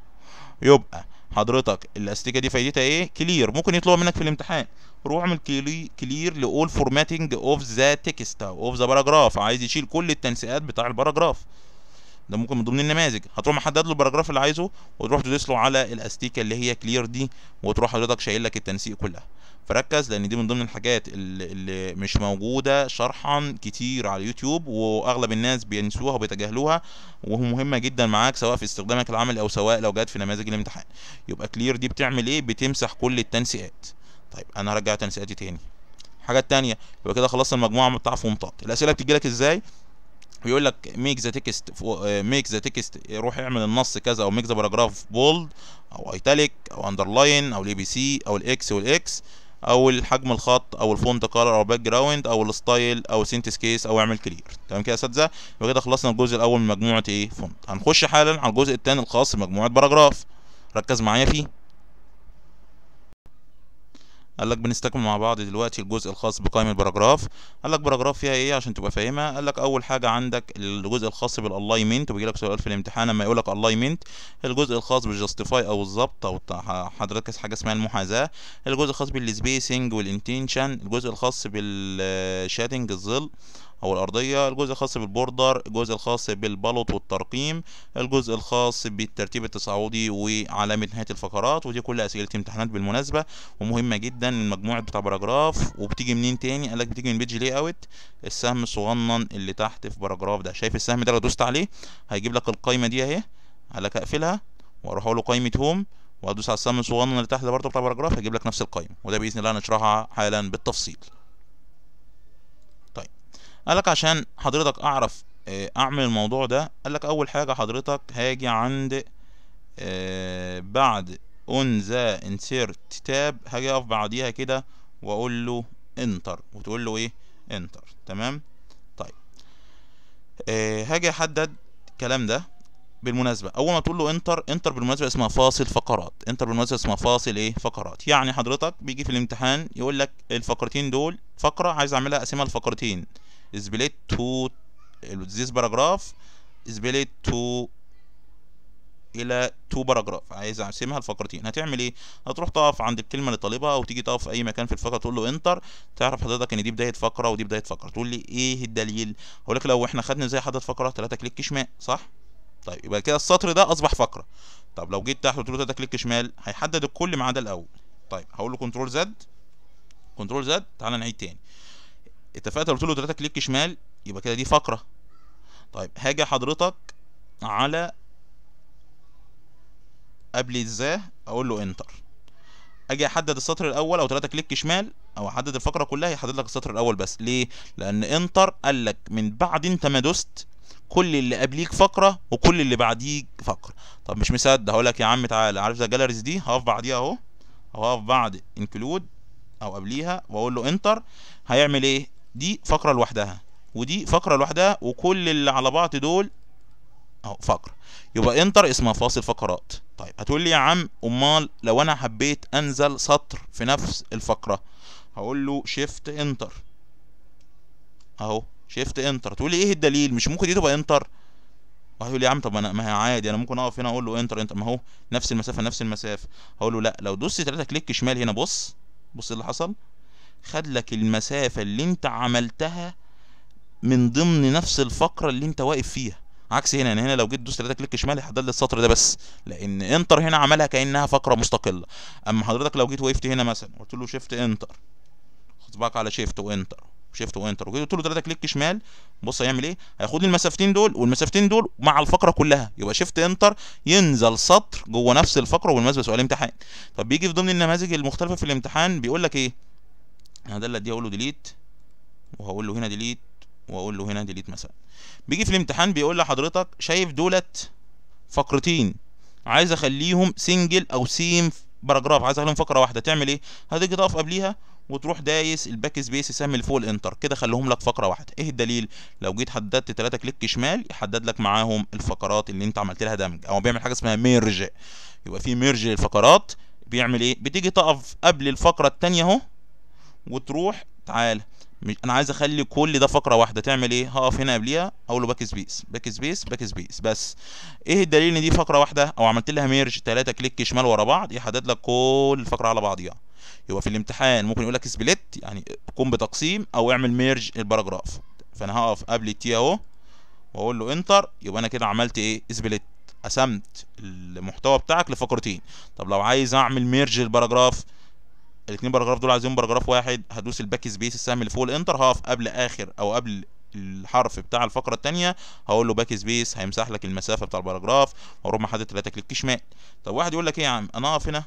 يبقى حضرتك الأستيكة دي فايدتها إيه؟ clear. ممكن يطلبها منك في الامتحان. روح اعمل clear all formatting of the text of the paragraph عايز يشيل كل التنسيقات بتاع ال paragraph. ده ممكن من ضمن النماذج. هتروح محدد له ال paragraph اللي عايزه وتروح تدوس له على الأستيكة اللي هي clear دي وتروح حضرتك شايل لك التنسيق كلها. فركز لأن دي من ضمن الحاجات اللي, مش موجودة شرحا كتير على اليوتيوب وأغلب الناس بينسوها وبيتجاهلوها ومهمه جدا معاك سواء في استخدامك العملي أو سواء لو جت في نماذج الامتحان. يبقى clear دي بتعمل إيه؟ بتمسح كل التنسيقات. طيب أنا هرجع تنسيقاتي تاني. الحاجة التانية يبقى كده خلصنا المجموعة بتاع font. الأسئلة بتجي لك إزاي؟ بيقول لك make the text make the text روح اعمل النص كذا أو make the paragraph bold أو italic أو underline أو ال ABC أو ال X وال X. أو الحجم الخط أو ال font color أو ال background أو ال style أو sentence case أو اعمل clear تمام كده يا اساتذه يبقى كده خلصنا الجزء الأول من مجموعة إيه؟ font. هنخش حالا على الجزء الثاني الخاص بمجموعة paragraph. ركز معايا فيه. قال لك بنستكمل مع بعض دلوقتي الجزء الخاص بقائمه paragraph قال لك paragraph فيها إيه عشان تبقى فاهمها؟ قال لك أول حاجة عندك الجزء الخاص بال alignment وبيجي لك سؤال في الامتحان لما يقول لك alignment الجزء الخاص بال justify أو الظبط أو حضرتك حاجة اسمها المحاذاة. الجزء الخاص بال spacing وال indentation الجزء الخاص بال shading الظل. أو الأرضية الجزء الخاص بال border الجزء الخاص بال bullet والترقيم الجزء الخاص بالترتيب التصاعدي وعلامة نهاية الفقرات ودي كلها أسئلة امتحانات بالمناسبة. ومهمه جدا المجموعه بتاع paragraph وبتيجي منين تاني؟ قال لك بتيجي من page layout السهم الصغنن اللي تحت في paragraph ده. شايف السهم ده لو دوست عليه؟ هيجيب لك القايمة دي أهي لك أقفلها وأروح أقول له قايمة Home وأدوس على السهم الصغنن اللي تحت ده برضه بتاع paragraph هيجيب لك نفس القايمة. وده بإذن الله هنشرحها حالا بالتفصيل. قالك عشان حضرتك أعرف أعمل الموضوع ده قالك أول حاجة حضرتك هاجي عند بعد on the insert tab هاجي أقف بعديها كده وأقول له enter وتقول له إيه؟ enter تمام؟ طيب. هاجي أحدد الكلام ده بالمناسبة. أول ما تقول له enter enter بالمناسبة اسمها فاصل فقرات. enter بالمناسبة اسمها فاصل إيه؟ فقرات. يعني حضرتك بيجي في الامتحان يقول لك الفقرتين دول فقرة عايز أعملها أقسمها لفقرتين. Split to this paragraph. split to إلى two paragraph عايز اقسمها لفقرتين. هتعمل إيه؟ هتروح تقف عند الكلمة اللي طالبها أو تيجي تقف في أي مكان في الفقرة تقول له enter تعرف حضرتك إن دي بداية فقرة ودي بداية فقرة. تقول لي إيه الدليل؟ هقول لك لو إحنا خدنا زي حدد فقرة؟ 3 click شمال صح؟ طيب يبقى كده السطر ده أصبح فقرة. طب لو جيت تحت وقلت له 3 click شمال هيحدد الكل ما عدا الأول. طيب هقول له control Z control Z تعالى نعيد تاني. اتفقت قلت له 3 click شمال يبقى كده دي فقرة. طيب هاجي حضرتك على قبل إزاي أقول له enter أجي أحدد السطر الأول أو 3 click شمال أو أحدد الفقرة كلها يحدد لك السطر الأول بس. ليه؟ لأن enter قال لك من بعد أنت ما دوست كل اللي قبليك فقرة وكل اللي بعديك فقرة. طب مش مصدق هقول لك يا عم تعالى عارف ده galleries دي؟ هقف بعديها أهو. هقف بعد include أو قبليها وأقول له enter هيعمل إيه؟ دي فقرة لوحدها ودي فقرة لوحدها وكل اللي على بعض دول أهو فقرة. يبقى enter اسمها فاصل فقرات. طيب هتقول لي يا عم أمال لو أنا حبيت أنزل سطر في نفس الفقرة هقول له shift enter أهو shift enter تقول لي إيه الدليل؟ مش ممكن دي تبقى enter؟ واحد يقول لي يا عم طب أنا ما هي عادي أنا ممكن أقف هنا أقول له enter enter. ما هو نفس المسافة نفس المسافة. هقول له لأ لو دوست ثلاثة click شمال هنا بص بص اللي حصل. خد لك المسافة اللي انت عملتها من ضمن نفس الفقرة اللي انت واقف فيها. عكس هنا يعني هنا لو جيت دوست ثلاثة click شمال يحدد لي السطر ده بس. لأن enter هنا عملها كأنها فقرة مستقلة. أما حضرتك لو جيت وقفت هنا مثلا قلت له shift enter. خد بالك على shift و enter. shift و enter. وجيت قلت له ثلاثة click شمال بص هيعمل إيه؟ هياخد لي المسافتين دول والمسافتين دول مع الفقرة كلها. يبقى shift enter ينزل سطر جوه نفس الفقرة وبالمناسبة سؤال امتحان طب بيجي في ضمن النماذج المختلفة في الامتحان بيقول لك إيه؟ أنا ده دي أقول له delete وهقول له هنا delete وأقول له هنا delete مثلا. بيجي في الامتحان بيقول لحضرتك شايف دولت فقرتين عايز أخليهم single أو same paragraph عايز أخليهم فقرة واحدة تعمل إيه؟ هتيجي تقف قبليها وتروح دايس ال backspace يسمي اللي فوق ال enter كده خليهم لك فقرة واحدة. إيه الدليل؟ لو جيت حددت 3 click شمال يحدد لك معاهم الفقرات اللي أنت عملت لها دمج. أو بيعمل حاجة اسمها merge يبقى في merge للفقرات بيعمل إيه؟ بتيجي تقف قبل الفقرة الثانية أهو وتروح تعالى. أنا عايز أخلي كل ده فقرة واحدة. تعمل إيه؟ هقف هنا قبليها أقول له backspace backspace backspace. بس إيه الدليل إن دي فقرة واحدة؟ أو عملت لها merge 3 click شمال ورا بعض يحدد لك كل الفقرة على بعضيها يبقى في الامتحان ممكن يقول لك split يعني قم بتقسيم أو اعمل merge ال paragraph. فأنا هقف قبل التي أهو وأقول له enter. يبقى أنا كده عملت إيه؟ split. قسمت المحتوى بتاعك لفقرتين. طب لو عايز أعمل merge ال paragraph الاثنين paragraph دول عايزين paragraph واحد هدوس ال backspace السهم اللي فوق ال enter هقف قبل آخر أو قبل الحرف بتاع الفقرة الثانية هقول له backspace هيمسح لك المسافة بتاع ال paragraph وأروح محدد 3 click شمال. طب واحد يقول لك إيه يا عم؟ أنا اقف هنا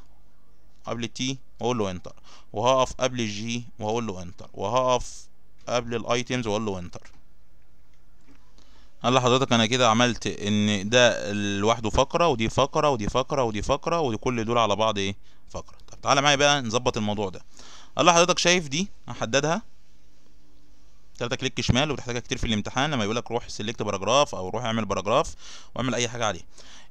قبل ال T وأقول له enter وهقف قبل ال G وهقول له enter وهقف قبل ال items وأقول له enter. قال لحضرتك أنا كده عملت إن ده لوحده فقرة ودي فقرة ودي فقرة ودي فقرة ودي كل دول على بعض إيه؟ فقرة. تعالى معايا بقى نظبط الموضوع ده. قال لحضرتك شايف دي؟ هحددها تلاتة click شمال وبتحتاجها كتير في الامتحان. لما يقول لك روح select paragraph أو روح اعمل paragraph واعمل أي حاجة عليه.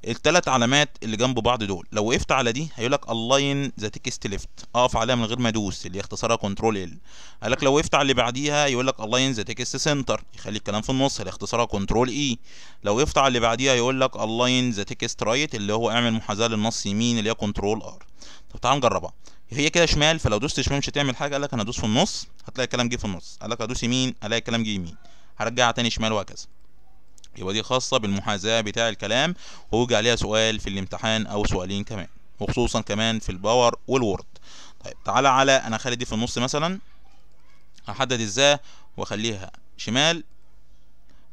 الثلاث علامات اللي جنب بعض دول. لو وقفت على دي هيقول لك align the text left اقف عليها من غير ما ادوس اللي اختصارها control L قال لك لو وقفت على اللي بعديها يقول لك align the text center يخلي الكلام في النص اللي اختصارها control E لو وقفت على اللي بعديها يقول لك align the text right اللي هو اعمل محاذاة للنص يمين اللي هي control R طب تعال نجربها. هي كده شمال فلو دوست شمال مش هتعمل حاجة. قال لك أنا ادوس في النص هتلاقي الكلام جه في النص. قال لك ادوس يمين الاقي الكلام جه يمين. هرجعها تاني شمال وهكذا. يبقى دي خاصة بالمحاذاة بتاع الكلام. ويجي عليها سؤال في الامتحان أو سؤالين كمان وخصوصا كمان في ال Power وال Word طيب تعالى على أنا أخلي دي في النص مثلا. هحدد إزاي وأخليها شمال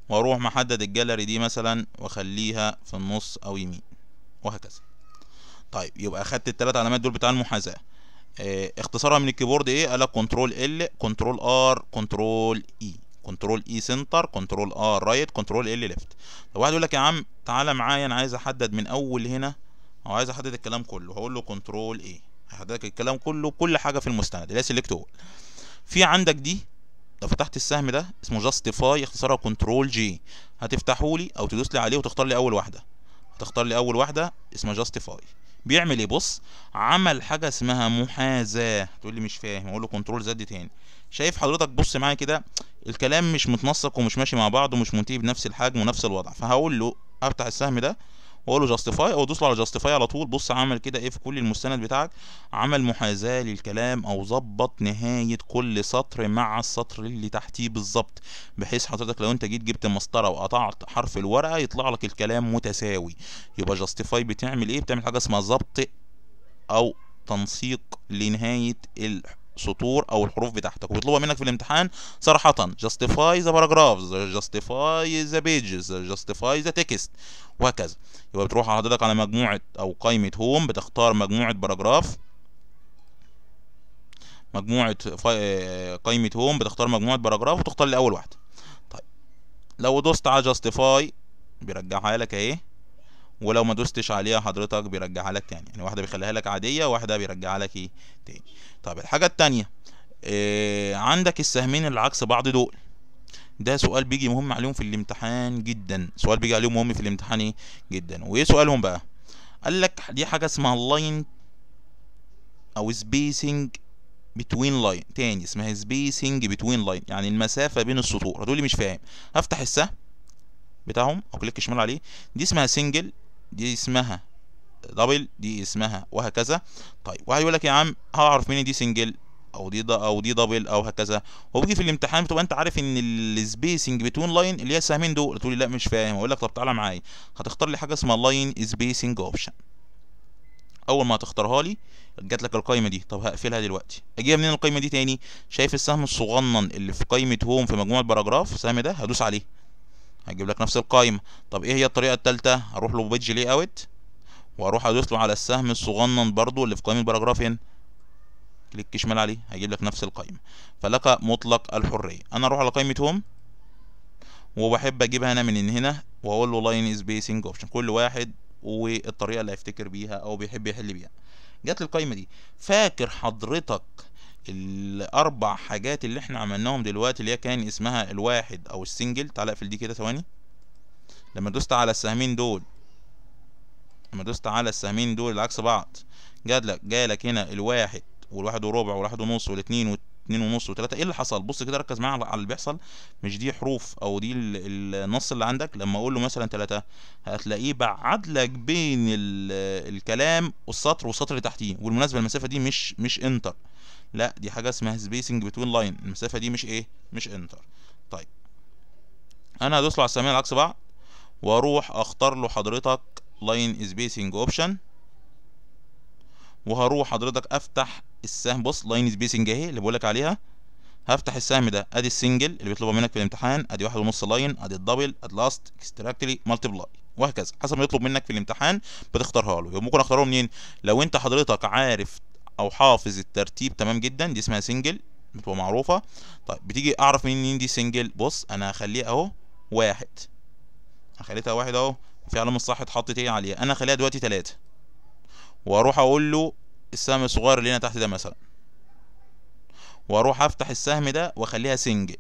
وأروح محدد الجاليري دي مثلا وأخليها في النص أو يمين وهكذا. طيب يبقى أخدت الثلاث علامات دول بتاع المحاذاة. آه اختصارها من ال keyboard إيه؟ قال لك control L control R control E control E center control R right control L left لو واحد يقول لك يا عم تعالى معايا أنا عايز أحدد من أول هنا أو عايز أحدد الكلام كله هقول له control A هيحدد لك الكلام كله كل حاجة في المستند. اللي هي select all في عندك دي لو فتحت السهم ده اسمه justify اختصارها control J هتفتحه لي أو تدوس لي عليه وتختار لي أول واحدة. هتختار لي أول واحدة اسمها justify بيعمل إيه؟ بص عمل حاجة اسمها محاذاة. تقول لي مش فاهم أقول له control Z تاني. شايف حضرتك بص معايا كده الكلام مش متنسق ومش ماشي مع بعض ومش منتهي بنفس الحجم ونفس الوضع. فهقول له افتح السهم ده واقول له justify أو ادوس له على justify على طول. بص عمل كده إيه في كل المستند بتاعك؟ عمل محاذاة للكلام أو ظبط نهاية كل سطر مع السطر اللي تحتيه بالظبط بحيث حضرتك لو انت جيت جبت مسطرة وقطعت حرف الورقة يطلع لك الكلام متساوي. يبقى justify بتعمل إيه؟ بتعمل حاجة اسمها ظبط أو تنسيق لنهاية السطور أو الحروف بتاعتك. وبيطلبها منك في الامتحان صراحة. Justify the paragraphs. Justify the pages. Justify the text. وهكذا. يبقى بتروح حضرتك على مجموعة أو قائمة home بتختار مجموعة paragraph مجموعة قائمة home بتختار مجموعة paragraph وتختار لي اول واحدة. طيب. لو دوست على justify بيرجعها لك اهي ولو ما دوستش عليها حضرتك بيرجعها لك تاني. يعني واحدة بيخليها لك عادية واحدة بيرجعها لك إيه تاني. طب الحاجة التانية إيه عندك السهمين اللي عكس بعض دول. ده سؤال بيجي مهم عليهم في الامتحان جدا. سؤال بيجي عليهم مهم في الامتحان إيه؟ جدا. وإيه سؤالهم بقى؟ قال لك دي حاجة اسمها line أو spacing between line تاني اسمها spacing between line يعني المسافة بين السطور. هتقول لي مش فاهم. هفتح السهم بتاعهم أو click شمال عليه. دي اسمها single دي اسمها double دي اسمها وهكذا. طيب واحد يقول لك يا عم هعرف منين دي single أو دي أو دي double أو هكذا؟ هو بيجي في الامتحان بتبقى أنت عارف إن ال spacing between line اللي هي السهمين دول. تقول لي لا مش فاهم. أقول لك طب تعالى معايا. هتختار لي حاجة اسمها line spacing option أول ما هتختارها لي جات لك القايمة دي. طب هقفلها دلوقتي. أجيبها منين القايمة دي تاني؟ شايف السهم الصغنن اللي في قايمة home في مجموعة paragraph السهم ده هدوس عليه. هجيب لك نفس القايمة. طب إيه هي الطريقة الثالثه هروح له page layout وأروح أدوس له على السهم الصغنن برضو اللي في قائمة paragraph هنا. click شمال عليه هيجيب لك نفس القائمه فلك مطلق الحرية. أنا أروح على قائمة home وبحب أجيبها أنا من هنا وأقول له line spacing option كل واحد والطريقة اللي هيفتكر بيها أو بيحب يحل بيها. جات لي القايمة دي. فاكر حضرتك الأربع حاجات اللي إحنا عملناهم دلوقتي اللي هي كان اسمها الواحد أو ال single. تعالى اقفل دي كده ثواني. لما دوست على السهمين دول لما دوست على السهمين دول عكس بعض جالك جالك هنا الواحد والواحد وربع والواحد ونص والاثنين واثنين ونص وثلاثة إيه اللي حصل؟ بص كده ركز معايا على اللي بيحصل. مش دي حروف أو دي النص اللي عندك. لما أقول له مثلا ثلاثة هتلاقيه بعد لك بين الكلام والسطر والسطر اللي تحتيه. وبالمناسبة المسافة دي مش مش enter. لا دي حاجة اسمها spacing between line المسافة دي مش إيه مش enter طيب. أنا هدوس له على السهمين عكس بعض وأروح أختار له حضرتك line spacing option وهروح حضرتك أفتح السهم. بص line spacing أهي اللي بقول لك عليها. هفتح السهم ده. أدي ال single اللي بيطلبه منك في الامتحان. أدي واحد ونص line أدي ال double at least exactly multiply وهكذا. حسب ما يطلب منك في الامتحان بتختارها له. ممكن اختاره منين؟ لو أنت حضرتك عارف أو حافظ الترتيب تمام جدا دي اسمها single بتبقى معروفه طيب بتيجي أعرف منين دي single بص أنا هخليها أهو واحد. خليتها واحد أهو في علامة صح اتحطت إيه عليها. أنا هخليها دلوقتي تلاتة. وأروح أقول له السهم الصغير اللي هنا تحت ده مثلا. وأروح أفتح السهم ده وأخليها single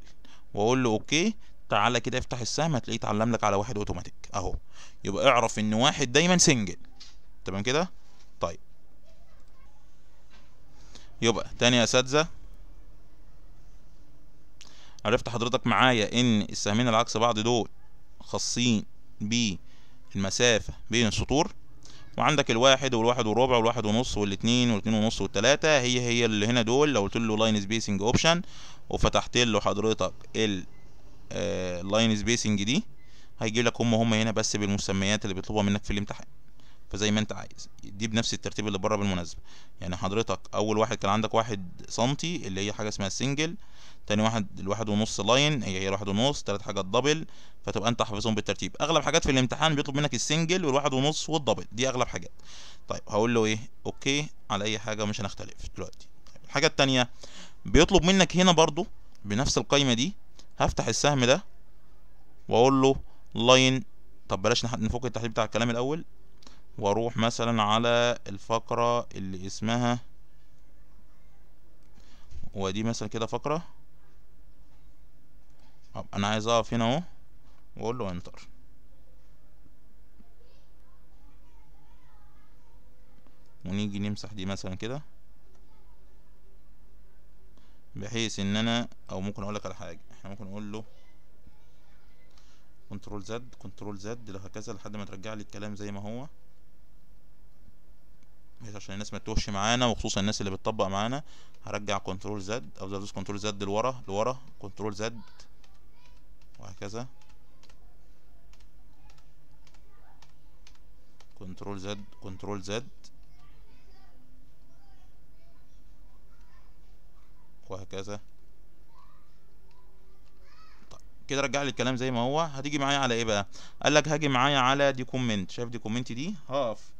وأقول له okay تعالى كده افتح السهم هتلاقيه اتعلم لك على واحد أوتوماتيك. أهو. يبقى اعرف إن واحد دايما single تمام كده طيب يبقى تاني يا اساتذه عرفت حضرتك معايا إن السهمين اللي عكس بعض دول خاصين بالمسافة بين السطور؟ وعندك الواحد والواحد وربع والواحد ونص والاثنين والاثنين ونص والتلاتة هي هي اللي هنا دول. لو قلت له line spacing option وفتحت له حضرتك ال line spacing دي هيجيب لك هم هم هنا بس بالمسميات اللي بيطلبها منك في الامتحان. فزي ما انت عايز. دي بنفس الترتيب اللي بره بالمناسبة. يعني حضرتك أول واحد كان عندك واحد سنتي اللي هي حاجة اسمها ال single تاني واحد الواحد ونص line هي هي الواحد ونص تالت حاجة ال double فتبقى انت حافظهم بالترتيب. أغلب حاجات في الامتحان بيطلب منك ال single والواحد ونص وال double دي أغلب حاجات. طيب هقول له إيه؟ okay على أي حاجة مش هنختلف دلوقتي. طيب الحاجة التانية بيطلب منك هنا برضو بنفس القايمة دي هفتح السهم ده وأقول له لاين طب بلاش نفك التحديد بتاع الكلام الأول. وأروح مثلا على الفقرة اللي اسمها ودي مثلا كده فقرة. أنا عايز أقف هنا أهو وأقول له انتر ونيجي نمسح دي مثلا كده بحيث إن أنا أو ممكن أقول لك على حاجة. إحنا ممكن نقول له control Z control Z هكذا لحد ما ترجع لي الكلام زي ما هو. بحيث عشان الناس ما تتوهش معانا وخصوصا الناس اللي بتطبق معانا هرجع control Z أفضل أدوس control Z لورا لورا control Z وهكذا. control Z control Z وهكذا. طيب كده رجع لي الكلام زي ما هو. هتيجي معايا على إيه بقى؟ قال لك هاجي معايا على دي comment. شايف دي comment دي؟ هقف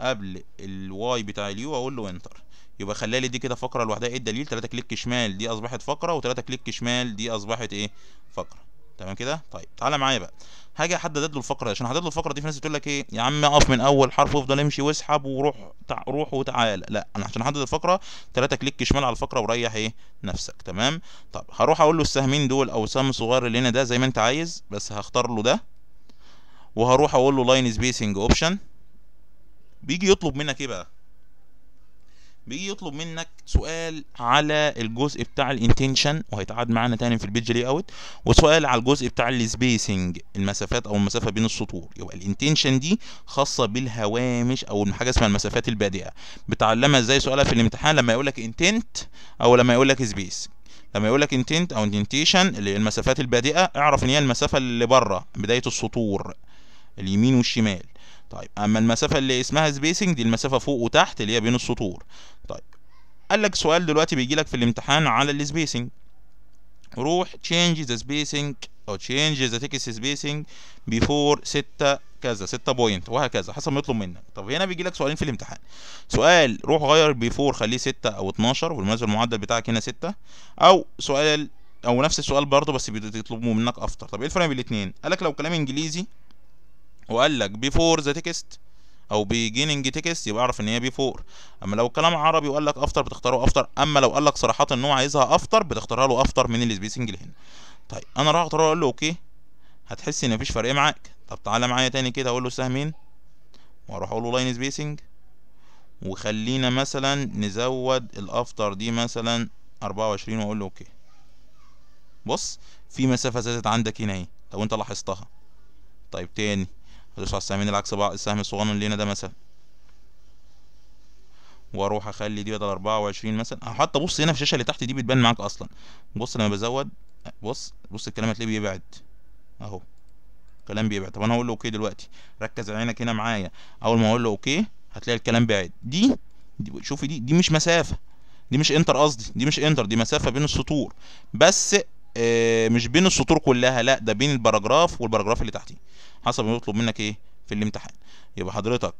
قبل ال Y بتاع ال you واقول له enter. يبقى خلى لي دي كده فقرة لوحدها إيه الدليل؟ 3 click شمال دي اصبحت فقرة و3 click شمال دي اصبحت إيه؟ فقرة. تمام كده؟ طيب تعالى معايا بقى. هاجي احدد له الفقرة عشان احدد له الفقرة دي في ناس تقول لك إيه؟ يا عم اقف من اول حرف وافضل امشي واسحب وروح تع... روح وتعالى. لا أنا عشان احدد الفقرة 3 click شمال على الفقرة وريح إيه؟ نفسك. تمام؟ طب هروح أقول له السهمين دول أو السهم الصغير اللي هنا ده زي ما انت عايز بس هختار له ده. وهروح أقول له line spacing option بيجي يطلب منك إيه بقى؟ بيجي يطلب منك سؤال على الجزء بتاع ال indentation وهيتعاد معانا تاني في ال page layout وسؤال على الجزء بتاع ال spacing المسافات أو المسافة بين السطور. يبقى ال indentation دي خاصة بالهوامش أو حاجة اسمها المسافات البادئة. بتعلمها إزاي؟ سؤالها في الامتحان لما يقول لك indent أو لما يقول لك space. لما يقول لك indent أو indentation المسافات البادئة اعرف إن هي المسافة اللي بره بداية السطور اليمين والشمال. طيب أما المسافة اللي اسمها spacing دي المسافة فوق وتحت اللي هي بين السطور. طيب قال لك سؤال دلوقتي بيجي لك في الامتحان على ال spacing روح change the spacing أو change the text spacing before 6 كذا 6 point وهكذا حسب ما يطلب منك. طب هنا بيجي لك سؤالين في الامتحان. سؤال روح غير before خليه 6 أو 12 والمناسبه المعدل بتاعك هنا 6 أو سؤال أو نفس السؤال برضه بس بيطلبوا منك after طب إيه الفرق بين الاثنين قال لك لو كلام إنجليزي وقال لك before the text أو beginning text يبقى اعرف إن هي 4 أما لو كلام عربي وقال لك after بتختاره after أما لو قال لك صراحة إن هو عايزها after بتختارها له after من ال spacing اللي هنا طيب أنا راح اختار أقول له okay هتحس إن مفيش فرق معاك. طب تعالى معايا تاني كده أقول له سهمين وأروح أقول له line spacing وخلينا مثلا نزود ال after دي مثلا 24 وأقول له okay. بص في مسافة زادت عندك هنا أهي لو أنت لاحظتها. طيب تاني. هدوس على السهمين العكس بعض السهم الصغنن اللي هنا ده مثلا. وأروح اخلي دي بدل 24 مثلا. أو حتى بص هنا في الشاشة اللي تحت دي بتبان معاك أصلا. بص لما بزود بص بص الكلام هتلاقيه بيبعد. أهو. الكلام بيبعد. طب أنا هقول له okay دلوقتي. ركز عينك هنا معايا. أول ما أقول له okay هتلاقي الكلام بعد. دي, دي شوفي دي دي مش مسافة. دي مش enter قصدي. دي مش enter دي مسافة بين السطور. بس مش بين السطور كلها لا ده بين ال paragraph وال paragraph اللي تحتيه. حسب ما يطلب منك إيه؟ في الامتحان. يبقى حضرتك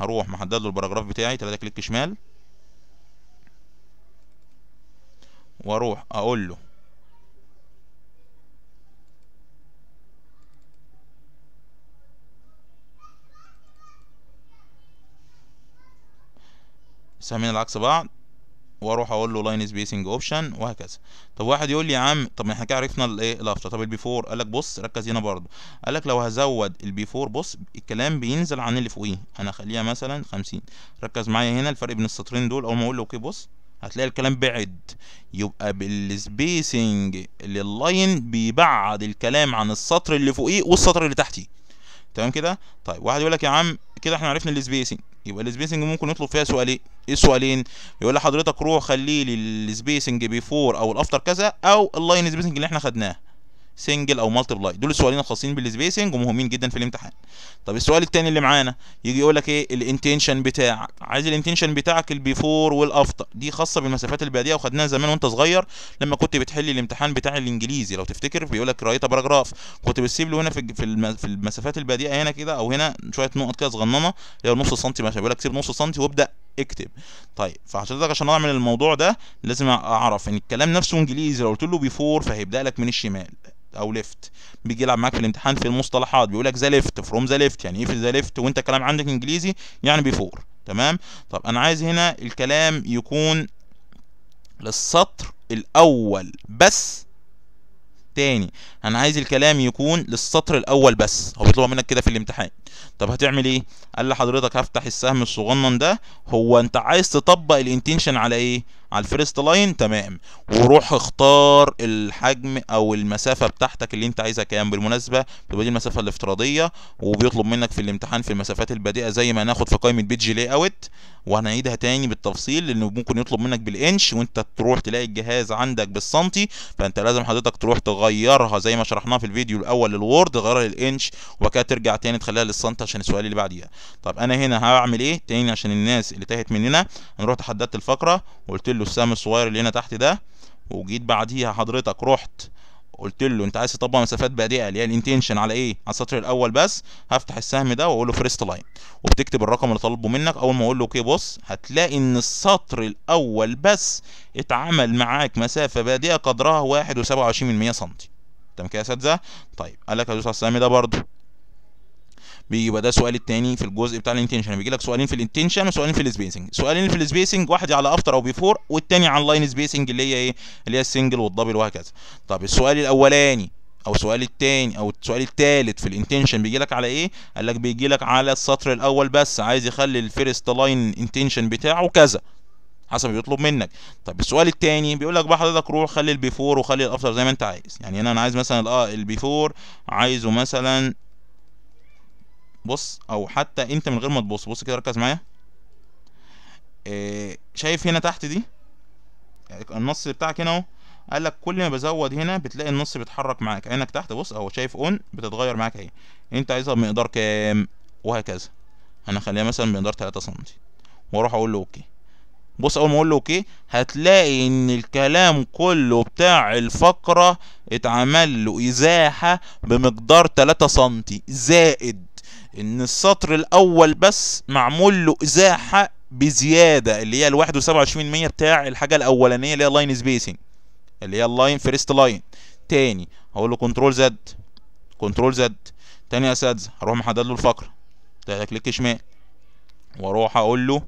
هروح محدد له ال paragraph بتاعي 3 click شمال. وأروح أقول له سهمين العكس بعض. وأروح أقول له line spacing option وهكذا. طب واحد يقول لي يا عم طب ما إحنا كده عرفنا الايه ال after. طب ال before قال لك بص ركز هنا برضه. قال لك لو هزود ال before بص الكلام بينزل عن اللي فوقيه. أنا اخليها مثلا 50 ركز معايا هنا الفرق بين السطرين دول. اول ما أقول له okay بص هتلاقي الكلام بعد. يبقى بال spacing لل line بيبعد الكلام عن السطر اللي فوقيه والسطر اللي تحتيه. تمام كده؟ طيب واحد يقول لك يا عم كده إحنا عرفنا ال spacing يبقى ال spacing ممكن يطلب فيها سؤالين إيه السؤالين يقول لحضرتك روح خلي لي ال spacing before أو ال after كذا أو ال line spacing اللي إحنا خدناه. single أو multiply دول السؤالين الخاصين بال spacing ومهمين جدا في الامتحان. طب السؤال الثاني اللي معانا يجي يقول لك إيه؟ ال indentation بتاعك عايز ال indentation بتاعك ال before وال after دي خاصة بالمسافات البعديه وخدناها زمان وانت صغير لما كنت بتحل الامتحان بتاع الإنجليزي. لو تفتكر بيقول لك write paragraph كنت بتسيب له هنا في في المسافات البعديه هنا كده أو هنا شوية نقط كده صغننة اللي هو نص سنتي مثلا. بيقول لك سيب نص سنتي وابدأ اكتب. طيب فحضرتك عشان أعمل الموضوع ده لازم أعرف إن الكلام نفسه إنجليزي. لو قلت له before فهيبدأ لك من الشمال. أو left. بيجي يلعب معاك في الامتحان في المصطلحات بيقول لك the left from the left يعني إيه في the left وأنت كلام عندك إنجليزي يعني before تمام؟ طب أنا عايز هنا الكلام يكون للسطر الأول بس تاني. أنا عايز الكلام يكون للسطر الأول بس. هو بيطلب منك كده في الامتحان. طب هتعمل إيه؟ قال لحضرتك هفتح السهم الصغنن ده. هو أنت عايز تطبق ال indentation على إيه؟ على ال first line تمام. وروح اختار الحجم أو المسافة بتاعتك اللي أنت عايزها كام بالمناسبة بتبقى دي المسافة الافتراضية وبيطلب منك في الامتحان في المسافات البادئة زي ما هناخد في قائمة page layout وهنعيدها تاني بالتفصيل لأنه ممكن يطلب منك بالإنش وأنت تروح تلاقي الجهاز عندك بالسنتي فأنت لازم حضرتك تروح تغيرها زي ما شرحناها في الفيديو الأول لل Word تغيرها للإنش وبعد كده ترجع تاني تخليها للسنتي عشان السؤال اللي بعديها. طب أنا هنا هعمل إيه؟ تاني عشان الناس اللي تاهت مننا. أنا رحت حددت الفقرة وقلت السهم الصغير اللي هنا تحت ده وجيت بعديها حضرتك رحت قلت له أنت عايز تطبق مسافات بادئة اللي هي ال indentation على إيه؟ على السطر الأول بس هفتح السهم ده وأقول له first line وبتكتب الرقم اللي طالبه منك أول ما أقول له OK بص هتلاقي إن السطر الأول بس اتعمل معاك مسافة بادئة قدرها 1.27 سم تمام كده يا اساتذه طيب قال لك هدوس على السهم ده برده بيبقى ده السؤال الثاني في الجزء بتاع ال indentation. بيجي لك سؤالين في ال indentation وسؤالين في ال spacing. سؤالين في ال spacing واحد على after أو before والثاني على ال line spacing اللي هي إيه؟ اللي هي ال single وال double وهكذا. طب السؤال الأولاني أو السؤال الثاني أو السؤال الثالث في ال indentation بيجي لك على إيه؟ قال لك بيجي لك على السطر الأول بس عايز يخلي ال first line indentation بتاعه كذا حسب بيطلب منك. طب السؤال التاني بيقول لك بقى حضرتك روح خلي ال before وخلي ال after زي ما أنت عايز. يعني هنا أنا عايز مثلا ال before عايزه مثلا بص أو حتى أنت من غير ما تبص. بص كده ركز معايا. إيه شايف هنا تحت دي؟ النص بتاعك هنا أهو. قال لك كل ما بزود هنا بتلاقي النص بيتحرك معاك. عينك تحت. بص أهو شايف on بتتغير معاك أهي. أنت عايزها بمقدار كام؟ وهكذا. أنا اخليها مثلا بمقدار 3 سم وأروح أقول له OK بص أول ما أقول له OK هتلاقي إن الكلام كله بتاع الفقرة اتعمل له إزاحة بمقدار 3 سم زائد إن السطر الأول بس معمول له إزاحة بزيادة اللي هي ال 1.27% بتاع الحاجة الأولانية اللي هي ال line spacing اللي هي ال line first line تاني هقول له control Z control Z تاني يا اساتذه هروح محدد له الفقرة. تلاته كليك شمال. وأروح أقول له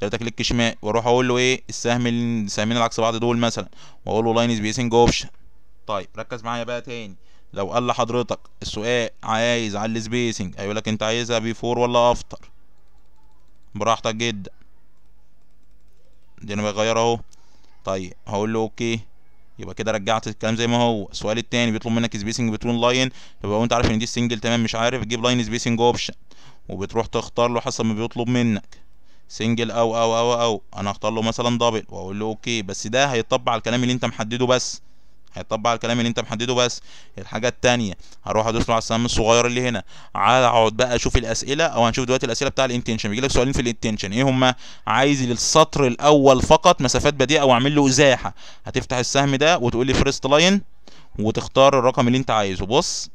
تلاتة كليك شمال وأروح أقول له إيه السهم السهمين العكس بعض دول مثلا. واقول له line spacing option طيب ركز معايا بقى تاني. لو قال لحضرتك السؤال عايز على ال spacing هيقول لك أنت عايزها before ولا after براحتك جدا. دي أنا بغير أهو. طيب هقول له OK يبقى كده رجعت الكلام زي ما هو. السؤال التاني بيطلب منك spacing between line يبقى أنت عارف إن دي ال single تمام مش عارف تجيب line spacing option وبتروح تختار له حسب ما بيطلب منك. single أو أو أو أو أنا هختار له مثلا double وأقول له OK بس ده هيطبق على الكلام اللي أنت محدده بس هيطبق على الكلام اللي أنت محدده بس. الحاجة التانية هروح أدوس على السهم الصغير اللي هنا. أقعد بقى أشوف الأسئلة أو هنشوف دلوقتي الأسئلة بتاع ال indentation؟ بيجي لك سؤالين في ال indentation. إيه هما؟ عايز للسطر الأول فقط مسافات بادئة أو أعمل له إزاحة. هتفتح السهم ده وتقول لي first line وتختار الرقم اللي أنت عايزه. بص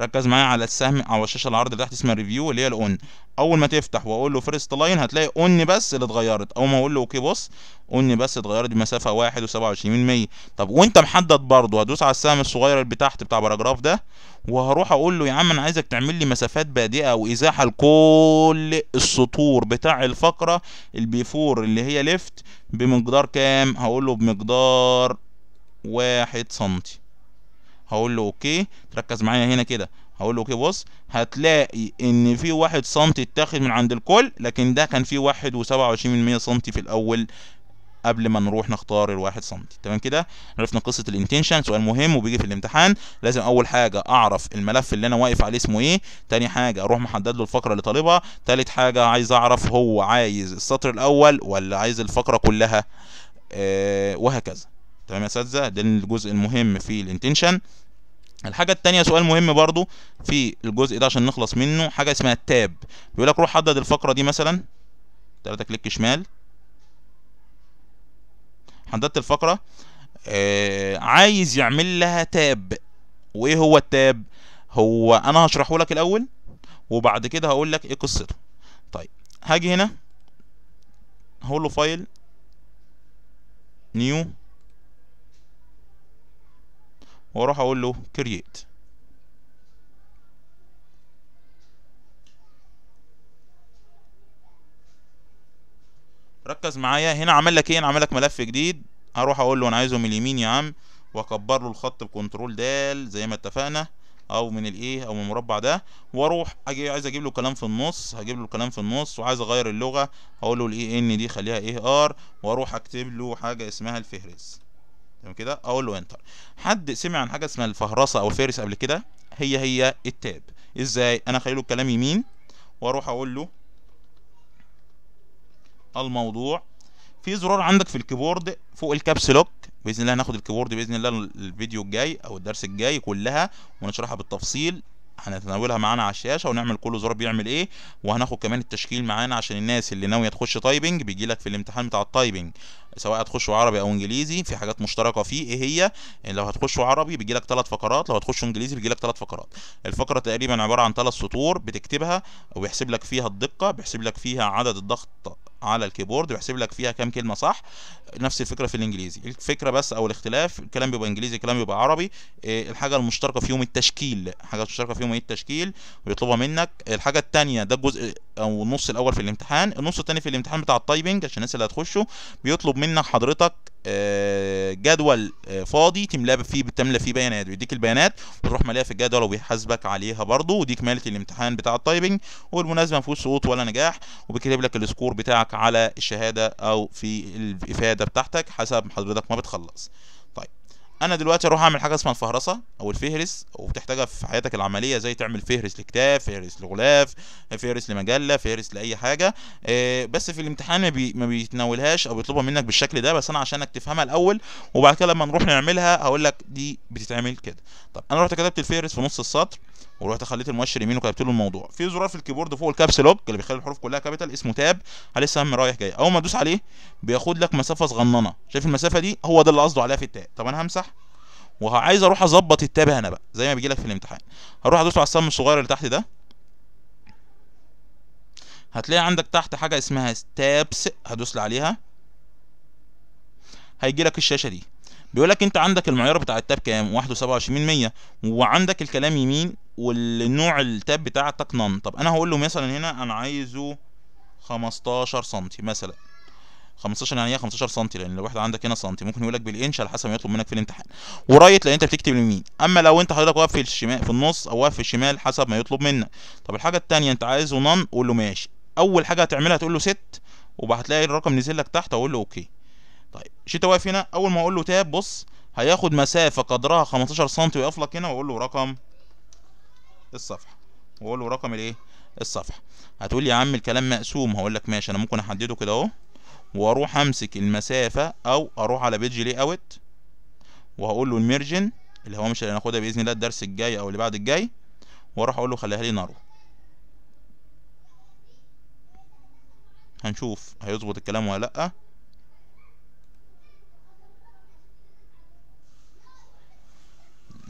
ركز معايا على السهم أو الشاشة العرض اللي تحت اسمها preview اللي هي ال on. أول ما تفتح وأقول له first line هتلاقي on بس اللي اتغيرت. اول ما أقول له OK بص on بس اتغيرت بمسافة 1 و27 طب وأنت محدد برضه هدوس على السهم الصغير اللي تحت بتاع paragraph ده وهروح أقول له يا عم أنا عايزك تعمل لي مسافات بادئة وإزاحة لكل السطور بتاع الفقرة ال before اللي هي left بمقدار كام؟ هقول له بمقدار واحد سنتي. هقول له OK تركز معايا هنا كده. هقول له OK بص هتلاقي ان في واحد سنتي اتاخد من عند الكل لكن ده كان فيه واحد وسبعة وعشرين من مية سنتي في الأول قبل ما نروح نختار الواحد سنتي. تمام كده؟ عرفنا قصة ال indentation سؤال مهم وبيجي في الامتحان. لازم أول حاجة أعرف الملف اللي أنا واقف عليه اسمه إيه. تاني حاجة أروح محدد له الفقرة اللي طالبها. تالت حاجة عايز أعرف هو عايز السطر الأول ولا عايز الفقرة كلها؟ آه وهكذا. تمام يا اساتذه ده الجزء المهم في ال indentation. الحاجة التانية سؤال مهم برضو في الجزء ده عشان نخلص منه حاجة اسمها ال tab بيقول لك روح حدد الفقرة دي مثلا. تلاتة كليك شمال. حددت الفقرة. آه عايز يعمل لها tab. وإيه هو ال tab؟ هو أنا هشرحه لك الأول وبعد كده هقول لك إيه قصته. طيب هاجي هنا. هقول له file. new. وأروح أقول له create ركز معايا. هنا عمل لك إيه؟ أنا عمل لك ملف جديد. هروح أقول له أنا عايزه من اليمين يا عم. وأكبر له الخط ب control دال زي ما اتفقنا. أو من الايه أو من المربع ده. وأروح أجي عايز أجيب له كلام في النص. هجيب له الكلام في النص وعايز أغير اللغة. هقول له ال EN دي خليها AR وأروح أكتب له حاجة اسمها الفهرس تمام كده؟ أقول له enter حد سمع عن حاجة اسمها الفهرسة أو الفهرس قبل كده؟ هي هي ال tab. إزاي؟ أنا أخلي له الكلام يمين وأروح أقول له الموضوع. في زرار عندك في الـ keyboard فوق الـ caps lock. بإذن الله هناخد الـ keyboard بإذن الله الفيديو الجاي أو الدرس الجاي كلها ونشرحها بالتفصيل. هنتناولها معانا على الشاشة ونعمل كل زرار بيعمل إيه وهناخد كمان التشكيل معانا عشان الناس اللي ناوية تخش typing بيجي لك في الامتحان بتاع الـ typing سواء هتخشوا عربي أو إنجليزي في حاجات مشتركة فيه إيه هي؟ لو هتخشوا عربي بيجي لك ثلاث فقرات لو هتخشوا إنجليزي بيجي لك ثلاث فقرات. الفقرة تقريبا عبارة عن ثلاث سطور بتكتبها وبيحسب لك فيها الدقة بيحسب لك فيها عدد الضغط على الـ keyboard بيحسب لك فيها كام كلمة صح. نفس الفكرة في الإنجليزي. الفكرة بس أو الاختلاف الكلام بيبقى إنجليزي الكلام بيبقى عربي. إيه الحاجة المشتركة فيهم التشكيل. حاجة مشتركة فيهم إيه التشكيل ويطلبها منك. الحاجة الثانية ده الجزء أو النص الأول في الامتحان. النص الثاني في الامتحان بتاع الـ typing عشان الناس اللي هتخشه بيطلب منك حضرتك آه، جدول آه، فاضي تملاه فيه بتملى فيه بيانات بيديك البيانات وتروح ماليها في الجدول وبيحاسبك عليها برضه ودي كماله الامتحان بتاع الـ typing وبالمناسبة ما فيهوش سقوط ولا نجاح وبيكتب لك الـ score بتاعك على الشهادة أو في الإفادة بتاعتك حسب حضرتك ما بتخلص. أنا دلوقتي أروح أعمل حاجة اسمها الفهرسة أو الفهرس وبتحتاجها في حياتك العملية زي تعمل فهرس لكتاب فهرس لغلاف فهرس لمجلة فهرس لأي حاجة. آه، بس في الامتحان ما, بي ما بيتناولهاش أو بيطلبها منك بالشكل ده بس أنا عشانك تفهمها الأول وبعد كده لما نروح نعملها هقول لك دي بتتعمل كده. طب أنا رحت كتبت الفهرس في نص السطر ورحت خليت المؤشر يمين وكتبت له الموضوع. في زرار في الـ keyboard فوق الـ caps lock اللي بيخلي الحروف كلها capital اسمه tab عليه سهم رايح جاي. أول ما تدوس عليه بياخد لك مسافة صغننة. شايف المسافة دي؟ هو ده اللي قصده عليها في الـ tab. طب أنا همسح؟ وعايز أروح أظبط الـ tab هنا بقى زي ما بيجي لك في الامتحان. هروح أدوس على السهم الصغير اللي تحت ده. هتلاقي عندك تحت حاجة اسمها tabs هدوس لي عليها هيجي لك الشاشة دي. بيقول لك انت عندك المعيار بتاع التاب كام؟ 1.27 وعندك الكلام يمين والنوع التاب بتاعتك نون. طب أنا هقول له مثلا هنا أنا عايزه 15 سم مثلا. 15 يعني إيه 15 سم لأن الوحده عندك هنا سم ممكن يقول لك بالإنش على حسب ما يطلب منك في الامتحان. ورايت لأن أنت بتكتب اليمين أما لو أنت حضرتك واقف في الشمال في النص أو واقف في الشمال حسب ما يطلب منك. طب الحاجة الثانية أنت عايزه نون قول له ماشي. أول حاجة هتعملها تقول له ست وهتلاقي الرقم نزل لك تحت أقول له okay طيب انت واقف هنا. أول ما أقول له tab بص هياخد مسافة قدرها 15 سم ويقف لك هنا وأقول له رقم الصفحة. وأقول له رقم الإيه؟ الصفحة. هتقول لي يا عم الكلام مقسوم. هقول لك ماشي أنا ممكن أحدده كده أهو. وأروح أمسك المسافة أو أروح على page layout. وهقول له الـ margin اللي هو مش اللي هناخدها بإذن الله الدرس الجاي أو اللي بعد الجاي. وأروح أقول له خليها لي narrow هنشوف هيظبط الكلام ولا لأ.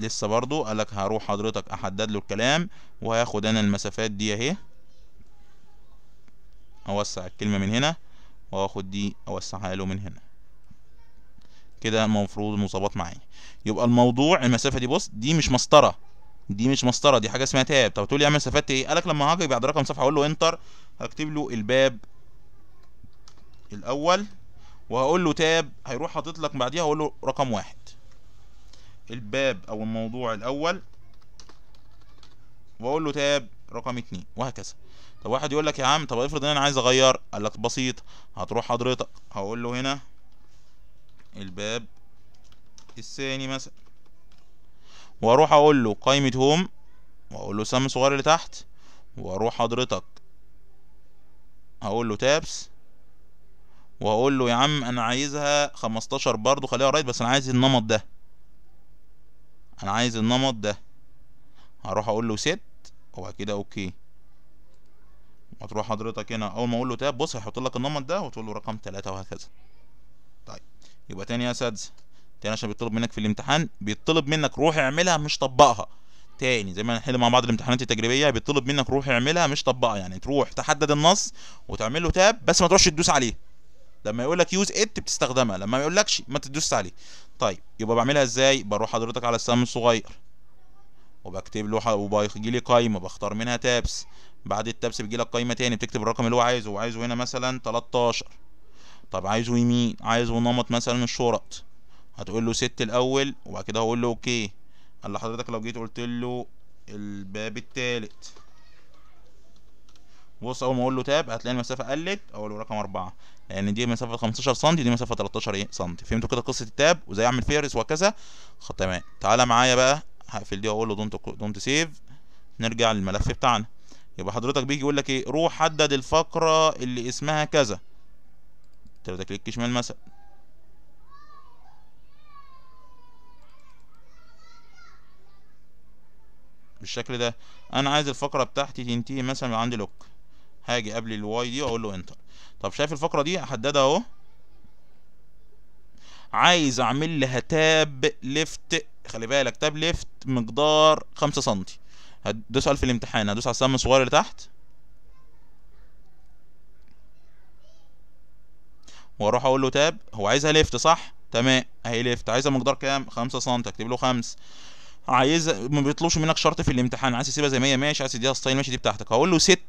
لسه برضو قالك هروح حضرتك أحدد له الكلام وهاخد أنا المسافات دي أهي. أوسع الكلمة من هنا وآخد دي أوسعها له من هنا. كده المفروض المظبط معايا. يبقى الموضوع المسافة دي بص دي مش مسطرة. دي مش مسطرة دي حاجة اسمها تاب. طب تقول لي اعمل مسافات إيه؟ قالك لما هاجي بعد رقم صفحة أقول له إنتر هكتب له الباب الأول وهقول له تاب هيروح حاطط لك بعديها هقول له رقم واحد. الباب أو الموضوع الأول وأقول له تاب رقم اتنين وهكذا. طب واحد يقول لك يا عم طب افرض إن أنا عايز أغير قال لك بسيط هتروح حضرتك. هقول له هنا الباب الثاني مثلا. وأروح أقول له قائمة هوم وأقول له سم صغير اللي تحت وأروح حضرتك. هقول له tabs وهقول له يا عم أنا عايزها 15 برضو خليها right بس أنا عايز النمط ده. أنا عايز النمط ده. هروح أقول له set وبعد كده okay. هتروح حضرتك هنا. أول ما أقول له tab بص هيحط لك النمط ده وتقول له رقم ثلاثة وهكذا. طيب يبقى تاني يا اساتذه تاني عشان بيطلب منك في الامتحان. بيطلب منك روح اعملها مش طبقها. تاني زي ما نحل مع بعض الامتحانات التجريبية بيطلب منك روح اعملها مش طبقها. يعني تروح تحدد النص وتعمل له تاب بس ما تروحش تدوس عليه. لما يقول لك يوز ات بتستخدمها لما ما يقولكش ما تدوس عليه. طيب يبقى بعملها إزاي؟ بروح حضرتك على السهم الصغير وبكتب له وبيجي لي قايمة بختار منها تابس بعد التابس بيجي لك قايمة تاني بتكتب الرقم اللي هو عايزه وعايزه هنا مثلا 13 طب عايزه يمين عايزه نمط مثلا الشرط. هتقول له set الأول وبعد كده هقول له okay قال لحضرتك لو جيت قلت له الباب التالت. بص أول ما أقول له tab هتلاقي المسافة قلت أقول له رقم أربعة. لأن دي مسافة 15 سم دي مسافة 13 إيه؟ سم. فهمتوا كده قصة الـ tab؟ وازاي أعمل فهرس وهكذا تمام. تعالى معايا بقى هقفل دي وأقول له don't don't save نرجع للملف بتاعنا. يبقى حضرتك بيجي يقول لك إيه؟ روح حدد الفقرة اللي اسمها كذا. تبدا click شمال مثلا. بالشكل ده. أنا عايز الفقرة بتاعتي تنتهي مثلا عند look هاجي قبل الـ y دي واقول له enter. طب شايف الفقرة دي؟ احددها اهو. عايز اعمل لها tab left خلي بالك tab left مقدار خمسة سنتي. هدوس سؤال في الامتحان هدوس على السهم الصغير اللي تحت. وأروح أقول له tab. هو عايزها left صح؟ تمام. اهي left. عايزها مقدار كام؟ خمسة سم اكتب له خمس. عايز ما بيطلبش منك شرط في الامتحان. عايز تسيبها زي ما هي ماشي. عايز تديها style ماشي. دي بتاعتك. هقول له set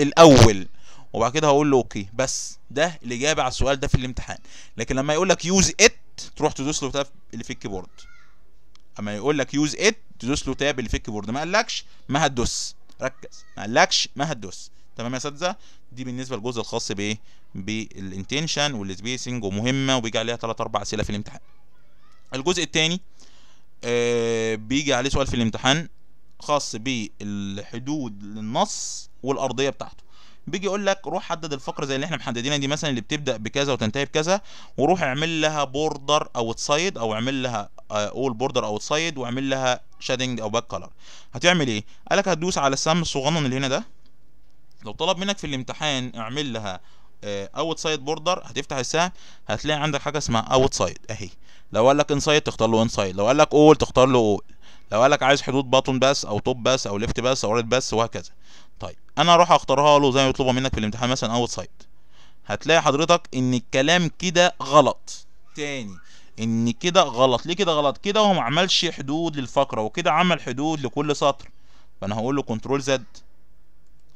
الأول وبعد كده هقول له okay. بس ده الاجابه على السؤال ده في الامتحان. لكن لما يقول لك use it تروح تدوس له tab اللي في الـ keyboard. أما يقول لك use it تدوس له tab اللي في الـ keyboard. ما قالكش ما هتدوس. ركز. ما قالكش ما هتدوس. تمام يا اساتذه دي بالنسبة للجزء الخاص بايه بالـ indentation والـ spacing ومهمه وبيجي عليها 3 4 أسئلة في الامتحان. الجزء الثاني آه بيجي عليه سؤال في الامتحان. خاص بالحدود للنص والأرضية بتاعته. بيجي يقول لك روح حدد الفقرة زي اللي إحنا محددينها دي مثلا اللي بتبدأ بكذا وتنتهي بكذا وروح اعمل لها border outside أو اعمل لها all border outside واعمل لها shading أو back color هتعمل إيه؟ قال لك هتدوس على السهم الصغنن اللي هنا ده. لو طلب منك في الامتحان اعمل لها outside border هتفتح السهم هتلاقي عندك حاجة اسمها outside أهي. لو قال لك inside تختار له inside لو قال لك all تختار له all لو قال لك عايز حدود bottom بس أو top بس أو left بس أو right بس وهكذا. طيب أنا أروح أختارها له زي ما يطلبها منك في الامتحان مثلا outside هتلاقي حضرتك إن الكلام كده غلط. تاني إن كده غلط. ليه كده غلط؟ كده هو ما عملش حدود للفقرة وكده عمل حدود لكل سطر. فأنا هقول له control z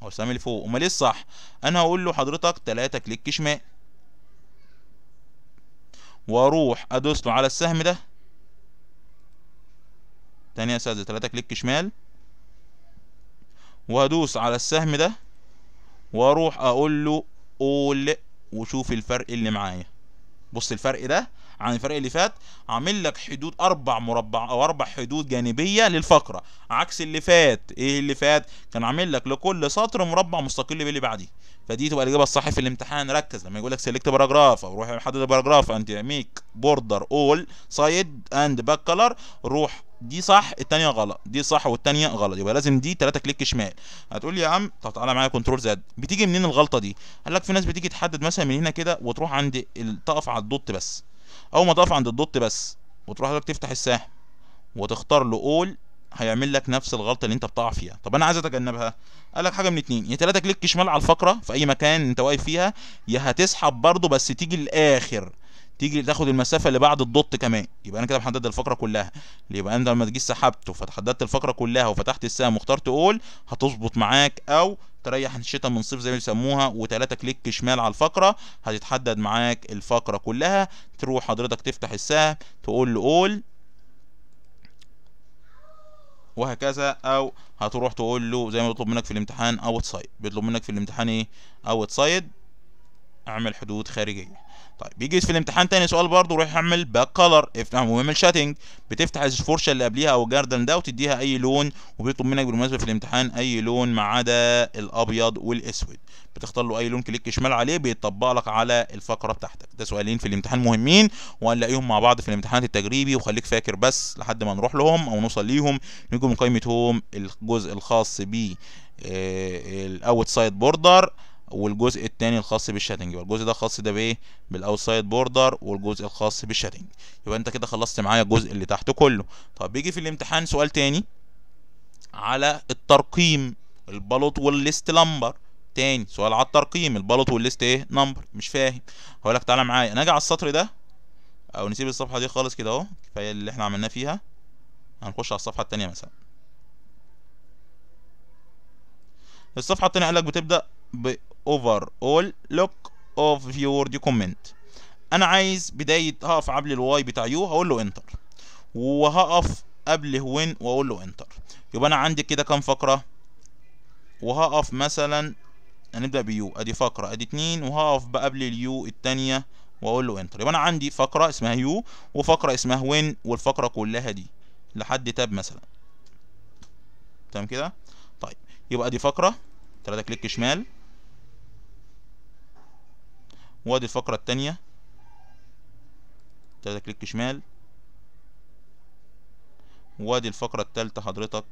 هو اللي فوق. أمال إيه الصح؟ أنا هقول له حضرتك 3 click شمال. وأروح أدوس له على السهم ده. تاني يا أستاذ 3 click شمال. وهدوس على السهم ده وأروح أقول له All وشوف الفرق اللي معايا. بص الفرق ده عن الفرق اللي فات عامل لك حدود أربع مربع أو أربع حدود جانبية للفقرة. عكس اللي فات إيه اللي فات؟ كان عامل لك لكل سطر مربع مستقل باللي بعديه. فدي تبقى الإجابة الصح في الامتحان. ركز لما يقول لك select paragraph أو روح حدد paragraph and make border outside and back color روح دي صح التانية غلط. دي صح والتانية غلط. يبقى لازم دي 3 كليك شمال. هتقول لي يا عم طب تعالى معايا Control Z بتيجي منين الغلطة دي؟ قال لك في ناس بتيجي تحدد مثلا من هنا كده وتروح عند تقف على ال dot بس. أول ما تقف عند ال dot بس وتروح لك تفتح السهم وتختار له All هيعمل لك نفس الغلطة اللي انت بتقع فيها. طب أنا عايز أتجنبها. قال لك حاجة من اتنين. يا 3 كليك شمال على الفقرة في أي مكان أنت واقف فيها يا هتسحب برضه بس تيجي للآخر. تيجي تاخد المسافة اللي بعد ال dot كمان. يبقى أنا كده محدد الفقرة كلها. يبقى أنت لما تجي سحبته فتحددت الفقرة كلها وفتحت السهم واخترت All هتظبط معاك أو تريح الشتاء من صيف زي ما بيسموها وتلاتة كليك شمال على الفقرة هتتحدد معاك الفقرة كلها. تروح حضرتك تفتح السهم تقول له All وهكذا أو هتروح تقول له زي ما بيطلب منك في الامتحان outside بيطلب منك في الامتحان إيه؟ outside اعمل حدود خارجية. طيب بيجي في الامتحان تاني سؤال برضه روح اعمل back color افتح واعمل shading بتفتح الفرشة اللي قبليها أو الجردل ده وتديها أي لون وبيطلب منك بالمناسبة في الامتحان أي لون ما عدا الأبيض والأسود. بتختار له أي لون كليك شمال عليه بيطبق لك على الفقرة بتاعتك. ده سؤالين في الامتحان مهمين وهنلاقيهم مع بعض في الامتحان التجريبي. وخليك فاكر بس لحد ما نروح لهم أو نوصل ليهم نيجي من قائمتهم الجزء الخاص ب ال outside border والجزء الثاني الخاص بال shading. يبقى الجزء ده خاص ده بإيه؟ بال outside border والجزء الخاص بال shading. يبقى أنت كده خلصت معايا الجزء اللي تحته كله. طب بيجي في الامتحان سؤال تاني على الترقيم. ال bullet وال list number. تاني سؤال على الترقيم. ال bullet وال list إيه؟ number. مش فاهم. هقول لك تعالى معايا. أنا أجي على السطر ده. أو نسيب الصفحة دي خالص كده أهو. كفاية اللي إحنا عملناه فيها. هنخش على الصفحة الثانية مثلا. الصفحة الثانية قال لك بتبدأ ب overall look of your document. أنا عايز بداية هقف قبل ال Y بتاع you هقول له Enter وهقف قبل when وأقول له Enter يبقى أنا عندي كده كام فقرة؟ وهقف مثلا هنبدأ ب you أدي فقرة أدي اتنين وهقف بقى قبل ال you التانية وأقول له Enter يبقى أنا عندي فقرة اسمها you وفقرة اسمها when والفقرة كلها دي. لحد tab مثلا. تمام كده؟ طيب. يبقى دي فقرة. 3 كليك شمال. وادي الفقرة التانية. تلاتة كليك شمال. وادي الفقرة التالتة حضرتك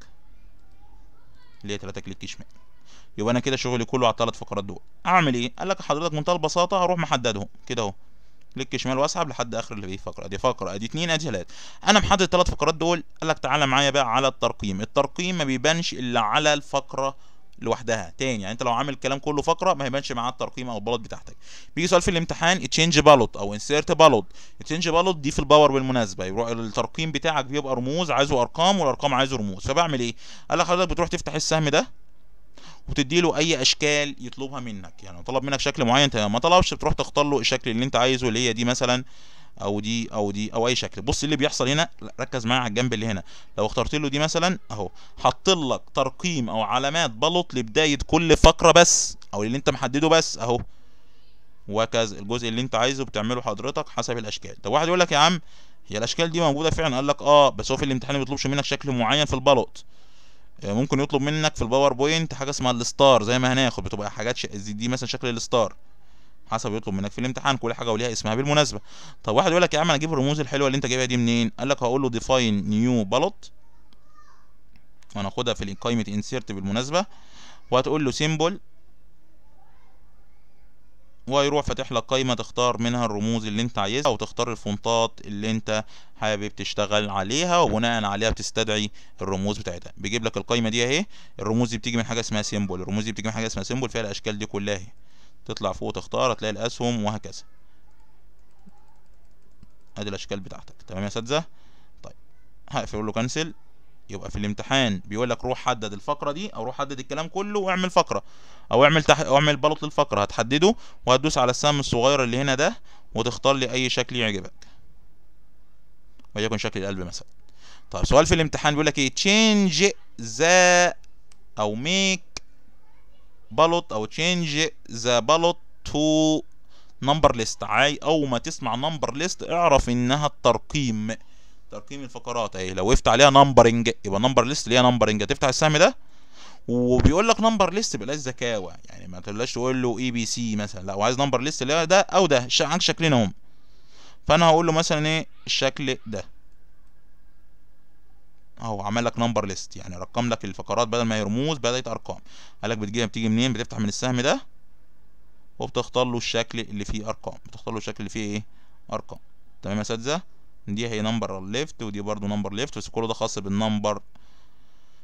اللي هي تلاتة كليك شمال. يبقى أنا كده شغلي كله على الثلاث فقرات دول. أعمل إيه؟ قال لك حضرتك بمنتهى البساطه هروح محددهم. كده أهو. كليك شمال وأسحب لحد آخر اللي فيه فقرة. دي فقرة ادي اتنين أدي تلاتة. أنا محدد الثلاث فقرات دول. قال لك تعالى معايا بقى على الترقيم. الترقيم ما بيبانش إلا على الفقرة لوحدها. تاني يعني انت لو عامل الكلام كله فقرة ما هيبانش معاه الترقيم أو ال bullet بتاعتك. بيجي سؤال في الامتحان change bullet أو insert bullet change bullet دي في ال Power بالمناسبة. يروح الترقيم بتاعك بيبقى رموز عايزه أرقام والأرقام عايزه رموز. فبعمل إيه؟ قال لك حضرتك بتروح تفتح السهم ده وتدي له أي أشكال يطلبها منك. يعني طلب منك شكل معين تمام ما طلبش بتروح تختار له الشكل اللي أنت عايزه اللي هي دي مثلا أو دي أو دي أو أي شكل. بص اللي بيحصل هنا ركز معايا على الجنب اللي هنا. لو اخترت له دي مثلا أهو. حط لك ترقيم أو علامات bullet لبداية كل فقرة بس أو اللي أنت محدده بس أهو. وكذا الجزء اللي أنت عايزه بتعمله حضرتك حسب الأشكال. طب واحد يقول لك يا عم هي الأشكال دي موجودة فعلا؟ قال لك آه بس هو في الامتحان ما بيطلبش منك شكل معين في ال bullet. ممكن يطلب منك في ال PowerPoint حاجة اسمها ال star زي ما هناخد بتبقى حاجات ش... دي مثلا شكل ال star. حسب يطلب منك في الامتحان كل حاجة وليها اسمها بالمناسبة. طب واحد يقول لك يا عم أنا أجيب الرموز الحلوة اللي أنت جايبها دي منين؟ قال لك هقول له define new bullet وهناخدها في قائمه insert بالمناسبة. وهتقول له symbol ويروح فاتح لك قائمة تختار منها الرموز اللي أنت عايزها وتختار الفونتات اللي أنت حابب تشتغل عليها وبناء عليها بتستدعي الرموز بتاعتها. بيجيب لك القائمة دي أهي. الرموز دي بتيجي من حاجة اسمها symbol الرموز دي بتيجي من حاجة اسمها symbol فيها الأشكال دي كلها تطلع فوق تختار هتلاقي الأسهم وهكذا. أدي الأشكال بتاعتك. تمام يا اساتذه طيب. هقفل له Cancel يبقى في الامتحان بيقول لك روح حدد الفقرة دي أو روح حدد الكلام كله واعمل فقرة. أو اعمل تح... أو اعمل bullet للفقرة. هتحدده وهتدوس على السهم الصغير اللي هنا ده وتختار لي أي شكل يعجبك. وليكن شكل القلب مثلا. طيب سؤال في الامتحان بيقول لك إيه؟ change the أو make bullet أو change the bullet to number list عاي أول ما تسمع number list اعرف إنها الترقيم. ترقيم الفقرات أهي. لو وقفت عليها numbering يبقى number list ليها numbering هتفتح السهم ده؟ وبيقول لك number list بلاش ذكاوة. يعني ما تقولش تقول له A B C مثلا. لا وعايز number list اللي ده أو ده. عندك شكلين اهم فأنا هقول له مثلا إيه؟ الشكل ده. اهو عمل لك number list يعني رقم لك الفقرات بدل ما هي رموز بدأت أرقام. قال لك بتجيبها بتيجي منين؟ بتفتح من السهم ده وبتختار له الشكل اللي فيه أرقام. بتختار له الشكل اللي فيه إيه؟ أرقام. تمام يا اساتذه دي هي number list ودي برضو number list بس كله ده خاص بال number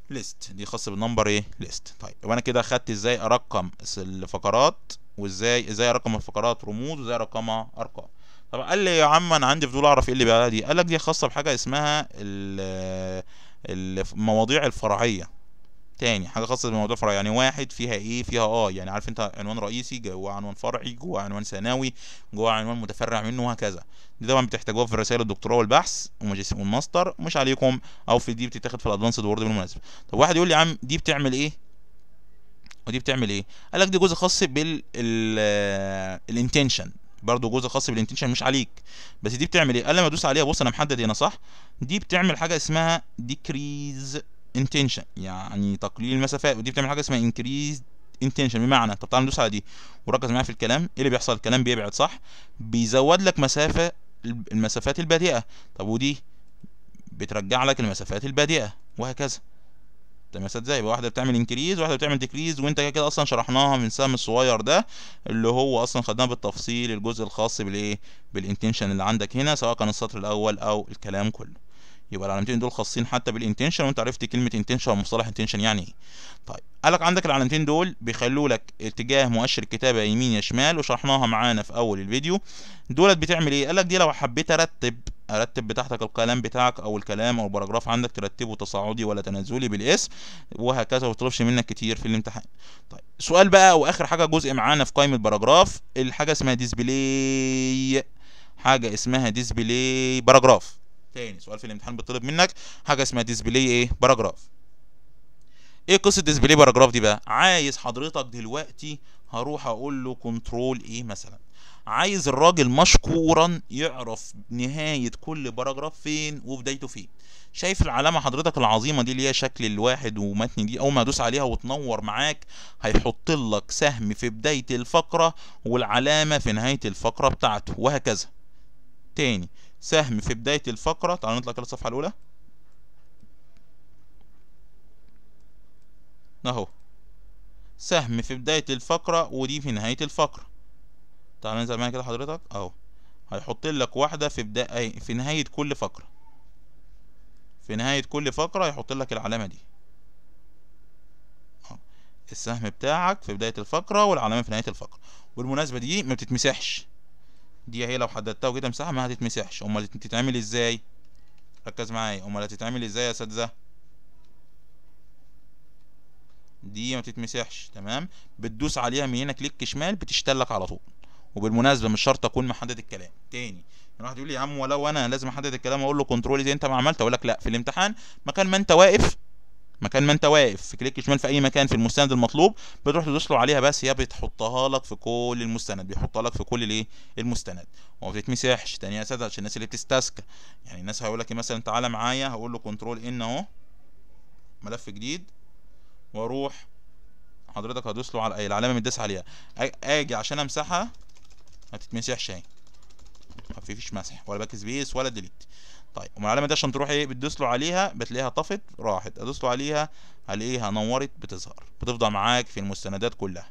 list دي خاصه بال number إيه؟ list طيب يبقى أنا كده خدت إزاي أرقم الفقرات وإزاي إزاي أرقم الفقرات رموز وإزاي أرقمها أرقام. طب قال لي يا عم أنا عندي فضول أعرف إيه اللي بقى دي. قال لك دي خاصة بحاجة اسمها المواضيع الفرعية. تاني حاجة خاصة بالمواضيع الفرعية. يعني واحد فيها إيه؟ فيها آه. يعني عارف أنت عنوان رئيسي جواه عنوان فرعي جواه عنوان ثانوي جواه عنوان متفرع منه وهكذا. دي طبعا بتحتاجوها في رسائل الدكتوراه والبحث والماستر. مش عليكم أو في دي بتتاخد في ال advanced Word بالمناسبة. طب واحد يقول لي يا عم دي بتعمل إيه؟ ودي بتعمل إيه؟ قال لك دي جزء خاص بال برضه جزء خاص بال indentation مش عليك. بس دي بتعمل إيه؟ قال لما ادوس عليها. بص أنا محدد هنا صح؟ دي بتعمل حاجة اسمها decrease indentation يعني تقليل المسافات. ودي بتعمل حاجة اسمها increase indentation. بمعنى طب تعال ندوس على دي. وركز معايا في الكلام. إيه اللي بيحصل؟ الكلام بيبعد صح؟ بيزود لك مسافة المسافات البادئة. طب ودي بترجع لك المسافات البادئة وهكذا. تمام إزاي يبقى واحدة بتعمل increase وواحده بتعمل decrease وانت كده كده أصلا شرحناها من السهم الصغير ده اللي هو أصلا خدناه بالتفصيل الجزء الخاص بالإيه؟ بال indentation اللي عندك هنا سواء كان السطر الأول أو الكلام كله. يبقى العلامتين دول خاصين حتى بال indentation وانت عرفت كلمة indentation ومصطلح indentation يعني إيه. طيب قالك عندك العلامتين دول بيخلوا لك اتجاه مؤشر الكتابة يمين يا شمال وشرحناها معانا في أول الفيديو. دولت بتعمل إيه؟ قالك دي لو حبيت أرتب أرتب بتاعتك الكلام بتاعك أو الكلام أو ال paragraph عندك ترتبه تصاعدي ولا تنازلي بالاسم وهكذا وتطلبش منك كتير في الامتحان. طيب سؤال بقى وآخر حاجة جزء معانا في قائمة paragraph. الحاجة اسمها display حاجة اسمها display paragraph. تاني. سؤال في الامتحان بيطلب منك حاجة اسمها display إيه؟ paragraph إيه قصة display paragraph دي بقى؟ عايز حضرتك دلوقتي هروح أقول له control A مثلا؟ عايز الراجل مشكورا يعرف نهاية كل paragraph فين وبدايته فين. شايف العلامة حضرتك العظيمة دي اللي هي شكل الواحد ومتن دي؟ أول ما ادوس عليها وتنور معاك هيحط لك سهم في بداية الفقرة والعلامة في نهاية الفقرة بتاعته وهكذا. تاني. سهم في بداية الفقرة. تعالوا نطلع كده الصفحة الأولى. أهو. سهم في بداية الفقرة ودي في نهاية الفقرة. تعالوا ننزل معايا كده حضرتك. أهو. هيحط لك واحدة في بداية في نهاية كل فقرة. في نهاية كل فقرة هيحط لك العلامة دي. السهم بتاعك في بداية الفقرة والعلامة في نهاية الفقرة. بالمناسبة دي ما بتتمسحش. دي هي لو حددتها وجيت امسحها ما هتتمسحش امال تتعمل إزاي؟ ركز معايا. امال هتتعمل إزاي يا اساتذه دي ما تتمسحش. تمام؟ بتدوس عليها من هنا click شمال بتشتغل لك على طول. وبالمناسبة مش شرط أكون محدد الكلام. تاني واحد يقول لي يا عم ولو أنا لازم أحدد الكلام أقول له control زي أنت ما عملت أقول لك لا في الامتحان مكان ما أنت واقف مكان ما انت واقف في click شمال في أي مكان في المستند المطلوب بتروح تدوس له عليها بس هي بتحطها لك في كل المستند بيحطها لك في كل الايه؟ المستند. وما بتتمسحش تاني يا اساتذه عشان الناس اللي بتستسكى. يعني الناس هيقول لك مثلا تعالى معايا هقول له control N أهو ملف جديد وأروح حضرتك هدوس له على اي العلامة متداس عليها. آجي عشان أمسحها ما تتمسحش أهي. ما فيش مسح ولا backspace ولا delete طيب ومع العلامة دي عشان تروح إيه بتدوس له عليها بتلاقيها طفت راحت. ادوس له عليها هلاقيها نورت بتظهر. بتفضل معاك في المستندات كلها.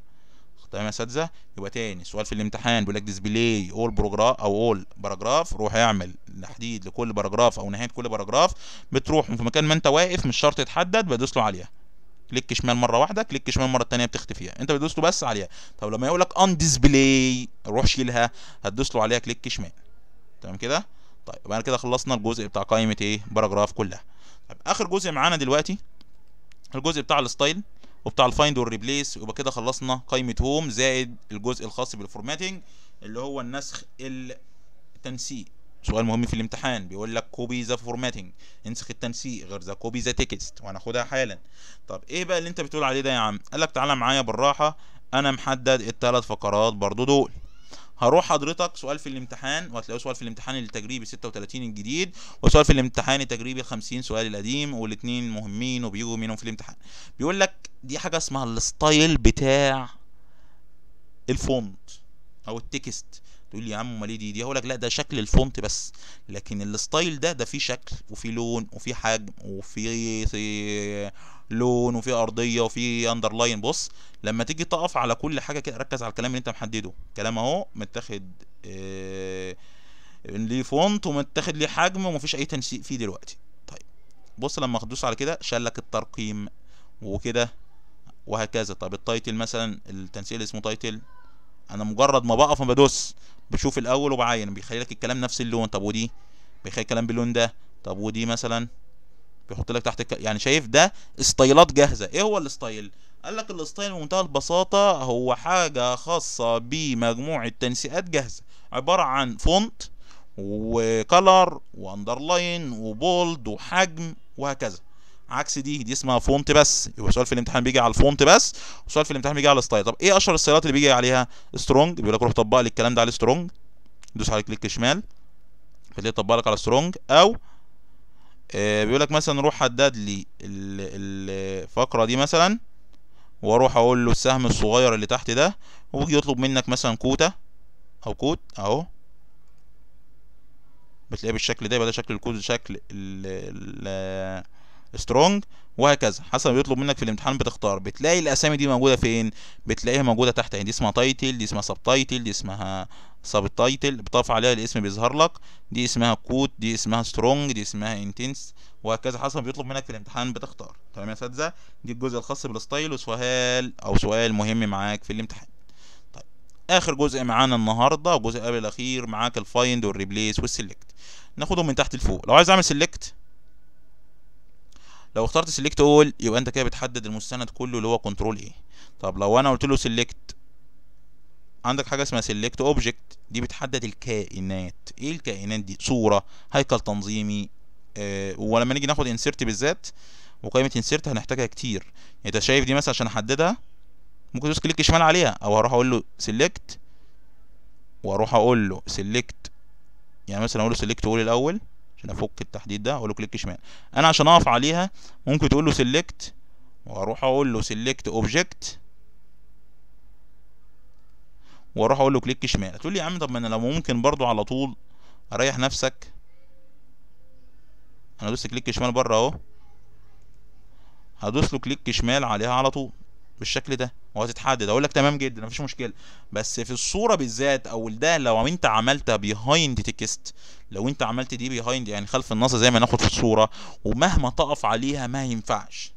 تمام يا اساتذه يبقى تاني سؤال في الامتحان بيقول لك display all paragraph أو all paragraph روح اعمل تحديد لكل paragraph أو نهاية كل paragraph بتروح في مكان ما أنت واقف مش شرط تحدد بدوس له عليها. click شمال مرة واحدة click شمال مرة الثانية بتختفيها أنت بتدوس له بس عليها. طب لما يقول لك ان display روح شيلها هتدوس له عليها click شمال. تمام كده؟ طيب يبقى كده خلصنا الجزء بتاع قائمة إيه؟ paragraph كلها. طيب آخر جزء معانا دلوقتي الجزء بتاع ال style وبتاع ال find وال replace ويبقى كده خلصنا قائمة home زائد الجزء الخاص بال formatting اللي هو النسخ التنسيق. سؤال مهم في الامتحان بيقول لك copy the formatting انسخ التنسيق غير the copy the text وهناخدها حالا. طب إيه بقى اللي أنت بتقول عليه ده يا عم؟ قال لك تعالى معايا بالراحة أنا محدد الثلاث فقرات برضو دول. هروح حضرتك سؤال في الامتحان وهتلاقوا سؤال في الامتحان التجريبي 36 الجديد وسؤال في الامتحان التجريبي 50 سؤال القديم والاثنين مهمين وبيجوا منهم في الامتحان. بيقول لك دي حاجة اسمها ال style بتاع ال font أو ال text. تقول لي يا عم أمال إيه دي؟ دي هقول لك لا ده شكل ال font بس. لكن ال style ده ده فيه شكل وفيه لون وفيه حجم وفيه لون وفيه أرضية وفيه underline بص لما تيجي تقف على كل حاجة كده ركز على الكلام اللي انت محدده. كلام اهو متاخد آه ليه font ومتاخد ليه حجم ومفيش أي تنسيق فيه دلوقتي. طيب بص لما تدوس على كده شال لك الترقيم وكده وهكذا. طب ال title مثلا التنسيق اللي اسمه title أنا مجرد ما بقف ما بدوس بشوف الأول وبعين بيخلي لك الكلام نفس اللون. طب ودي؟ بيخلي الكلام باللون ده. طب ودي مثلا؟ بيحط لك تحت. يعني شايف ده ستايلات جاهزة. إيه هو ال style؟ قال لك ال style بمنتهى البساطة هو حاجة خاصة بمجموعة تنسيقات جاهزة. عبارة عن font و color و underline و bold وحجم وهكذا. عكس دي دي اسمها font بس. يبقى سؤال في الامتحان بيجي على ال font بس. وسؤال في الامتحان بيجي على ال style. طب إيه أشهر الستايلات اللي بيجي عليها؟ strong بيقول لك روح طبق لي الكلام ده على strong دوس على click شمال. فتلاقيه طبق لك على strong أو بيقول لك مثلا روح حدد لي الفقرة دي مثلا وأروح أقول له السهم الصغير اللي تحت ده ويجي يطلب منك مثلا quote أو quote أهو. بتلاقيه بالشكل ده يبقى ده شكل الكود شكل ال strong وهكذا. حسب ما بيطلب منك في الامتحان بتختار. بتلاقي الأسامي دي موجودة فين؟ بتلاقيها موجودة تحت. يعني دي اسمها title دي اسمها subtitle دي اسمها subtitle بتقف عليها الاسم بيظهر لك دي اسمها كود دي اسمها strong دي اسمها intense وهكذا. حسب ما بيطلب منك في الامتحان بتختار. تمام يا اساتذه دي الجزء الخاص بال style وسؤال أو سؤال مهم معاك في الامتحان. طيب آخر جزء معانا النهارده وجزء قبل الأخير معاك ال find وال replace وال select ناخدهم من تحت لفوق. لو عايز أعمل select لو اخترت select all يبقى أنت كده بتحدد المستند كله اللي هو control A طب لو أنا قلت له select عندك حاجة اسمها select object دي بتحدد الكائنات. إيه الكائنات دي؟ صورة هيكل تنظيمي آه ولما نيجي ناخد insert بالذات وقائمه insert هنحتاجها كتير. يعني انت شايف دي مثلا عشان احددها ممكن تدوس click شمال عليها أو هروح أقول له select وأروح أقول له select يعني مثلا أقول له select all الأول عشان افك التحديد ده أقول له click شمال. أنا عشان اقف عليها ممكن تقول له select وأروح أقول له select object وأروح أقول له click شمال تقول لي يا عم طب ما أنا لو ممكن برضو على طول اريح نفسك. أنا دوست click شمال بره اهو. هدوس له click شمال عليها على طول بالشكل ده وهتتحدد. أقول لك تمام جدا مفيش مشكلة. بس في الصورة بالذات أو ده لو أنت عملت behind text لو أنت عملت دي behind يعني خلف النص زي ما ناخد في الصورة ومهما تقف عليها ما ينفعش.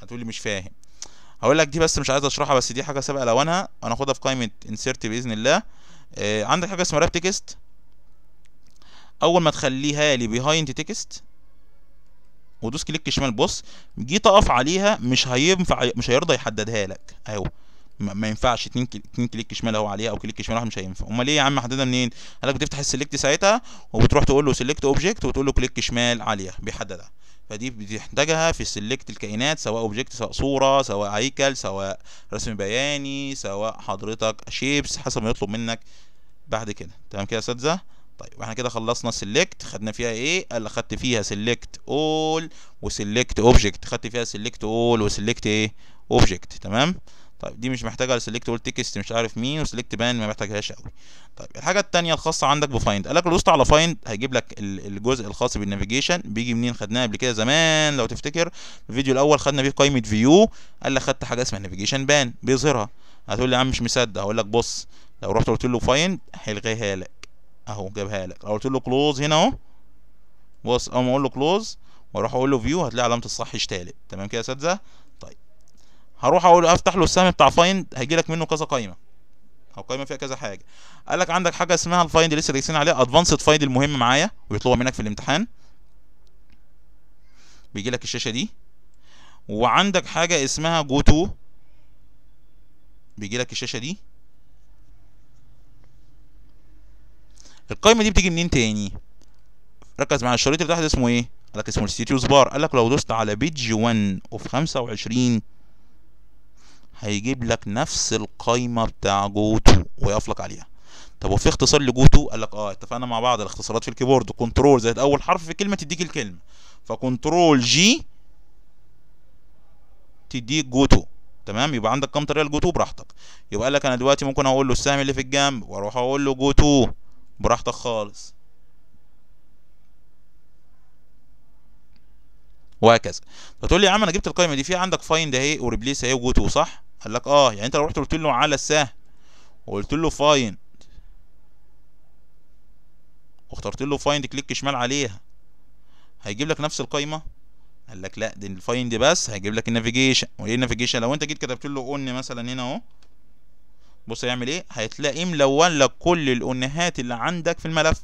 هتقولي مش فاهم. هقول لك دي بس مش عايز اشرحها بس دي حاجة سابقة لو أنا هناخدها في قائمه insert بإذن الله. آه عندك حاجة اسمها wrap text أول ما تخليها لي behind text ودوس click شمال بص جيت اقف عليها مش هينفع مش هيرضى يحددها لك. أهو ما ينفعش. اتنين كل- اتنين click شمال أهو عليها أو click شمال واحد مش هينفع. أمال إيه يا عم؟ حددها منين؟ قال لك بتفتح ال select ساعتها وبتروح تقول له select object وتقول له click شمال عليها بيحددها. فدي بتحتاجها في select الكائنات سواء object سواء صورة سواء هيكل سواء رسم بياني سواء حضرتك shapes حسب ما يطلب منك. بعد كده تمام كده يا اساتذه طيب وإحنا كده خلصنا select خدنا فيها إيه؟ قال خدت فيها select all و select object خدت فيها select all و select إيه؟ object تمام؟ طيب دي مش محتاجة select all text مش عارف مين و selection pane ما محتاجهاش قوي. طيب الحاجة التانية الخاصة عندك ب find قال لك لو دوست على find هيجيب لك ال- الجزء الخاص بال navigation بيجي منين؟ خدناه قبل كده زمان لو تفتكر. الفيديو الأول خدنا فيه قائمة view قال لك خدت حاجة اسمها navigation pane بيظهرها. هتقول لي يا عم مش مصدق. هقول لك بص لو رحت قلت له find هيلغيها لك. أهو جابها لك. لو قلت له close هنا أهو. بص اول ما أقول له close وأروح أقول له view هتلاقي علامة الصح اشتغلت تمام كده يا اساتذه هروح أقول أفتح له السهم بتاع find هيجي لك منه كذا قايمة. أو قايمة فيها كذا حاجة. قال لك عندك حاجة اسمها ال find لسه دايسين عليها advanced find المهم معايا ويطلبها منك في الامتحان. بيجي لك الشاشة دي. وعندك حاجة اسمها go to بيجي لك الشاشة دي. القايمة دي بتيجي منين تاني؟ ركز مع الشريط اللي تحت اسمه إيه؟ قال لك اسمه ال status bar قال لك لو دوست على page 1 of 25 هيجيب لك نفس القايمة بتاع go to ويقف لك عليها. طب وفي اختصار ل go to قال لك آه اتفقنا مع بعض الاختصارات في الكيبورد. control زائد أول حرف في كلمة تديك الكلمة. ف control G تديك go to تمام؟ يبقى عندك كام طريقة ل go to براحتك. يبقى قال لك أنا دلوقتي ممكن أقول له السهم اللي في الجنب وأروح أقول له go to براحتك خالص. وهكذا. فتقول لي يا عم أنا جبت القائمه دي في عندك find أهي و replace أهي و go to صح؟ قال لك آه يعني أنت لو رحت قلت له على السهم وقلت له find واخترت له find click شمال عليها هيجيب لك نفس القايمة؟ قال لك لا دي ال find بس هيجيب لك ال navigation وإيه ال navigation لو أنت جيت كتبت له on مثلا هنا أهو بص هيعمل إيه؟ هتلاقيه ملون لك كل ال on هات اللي عندك في الملف.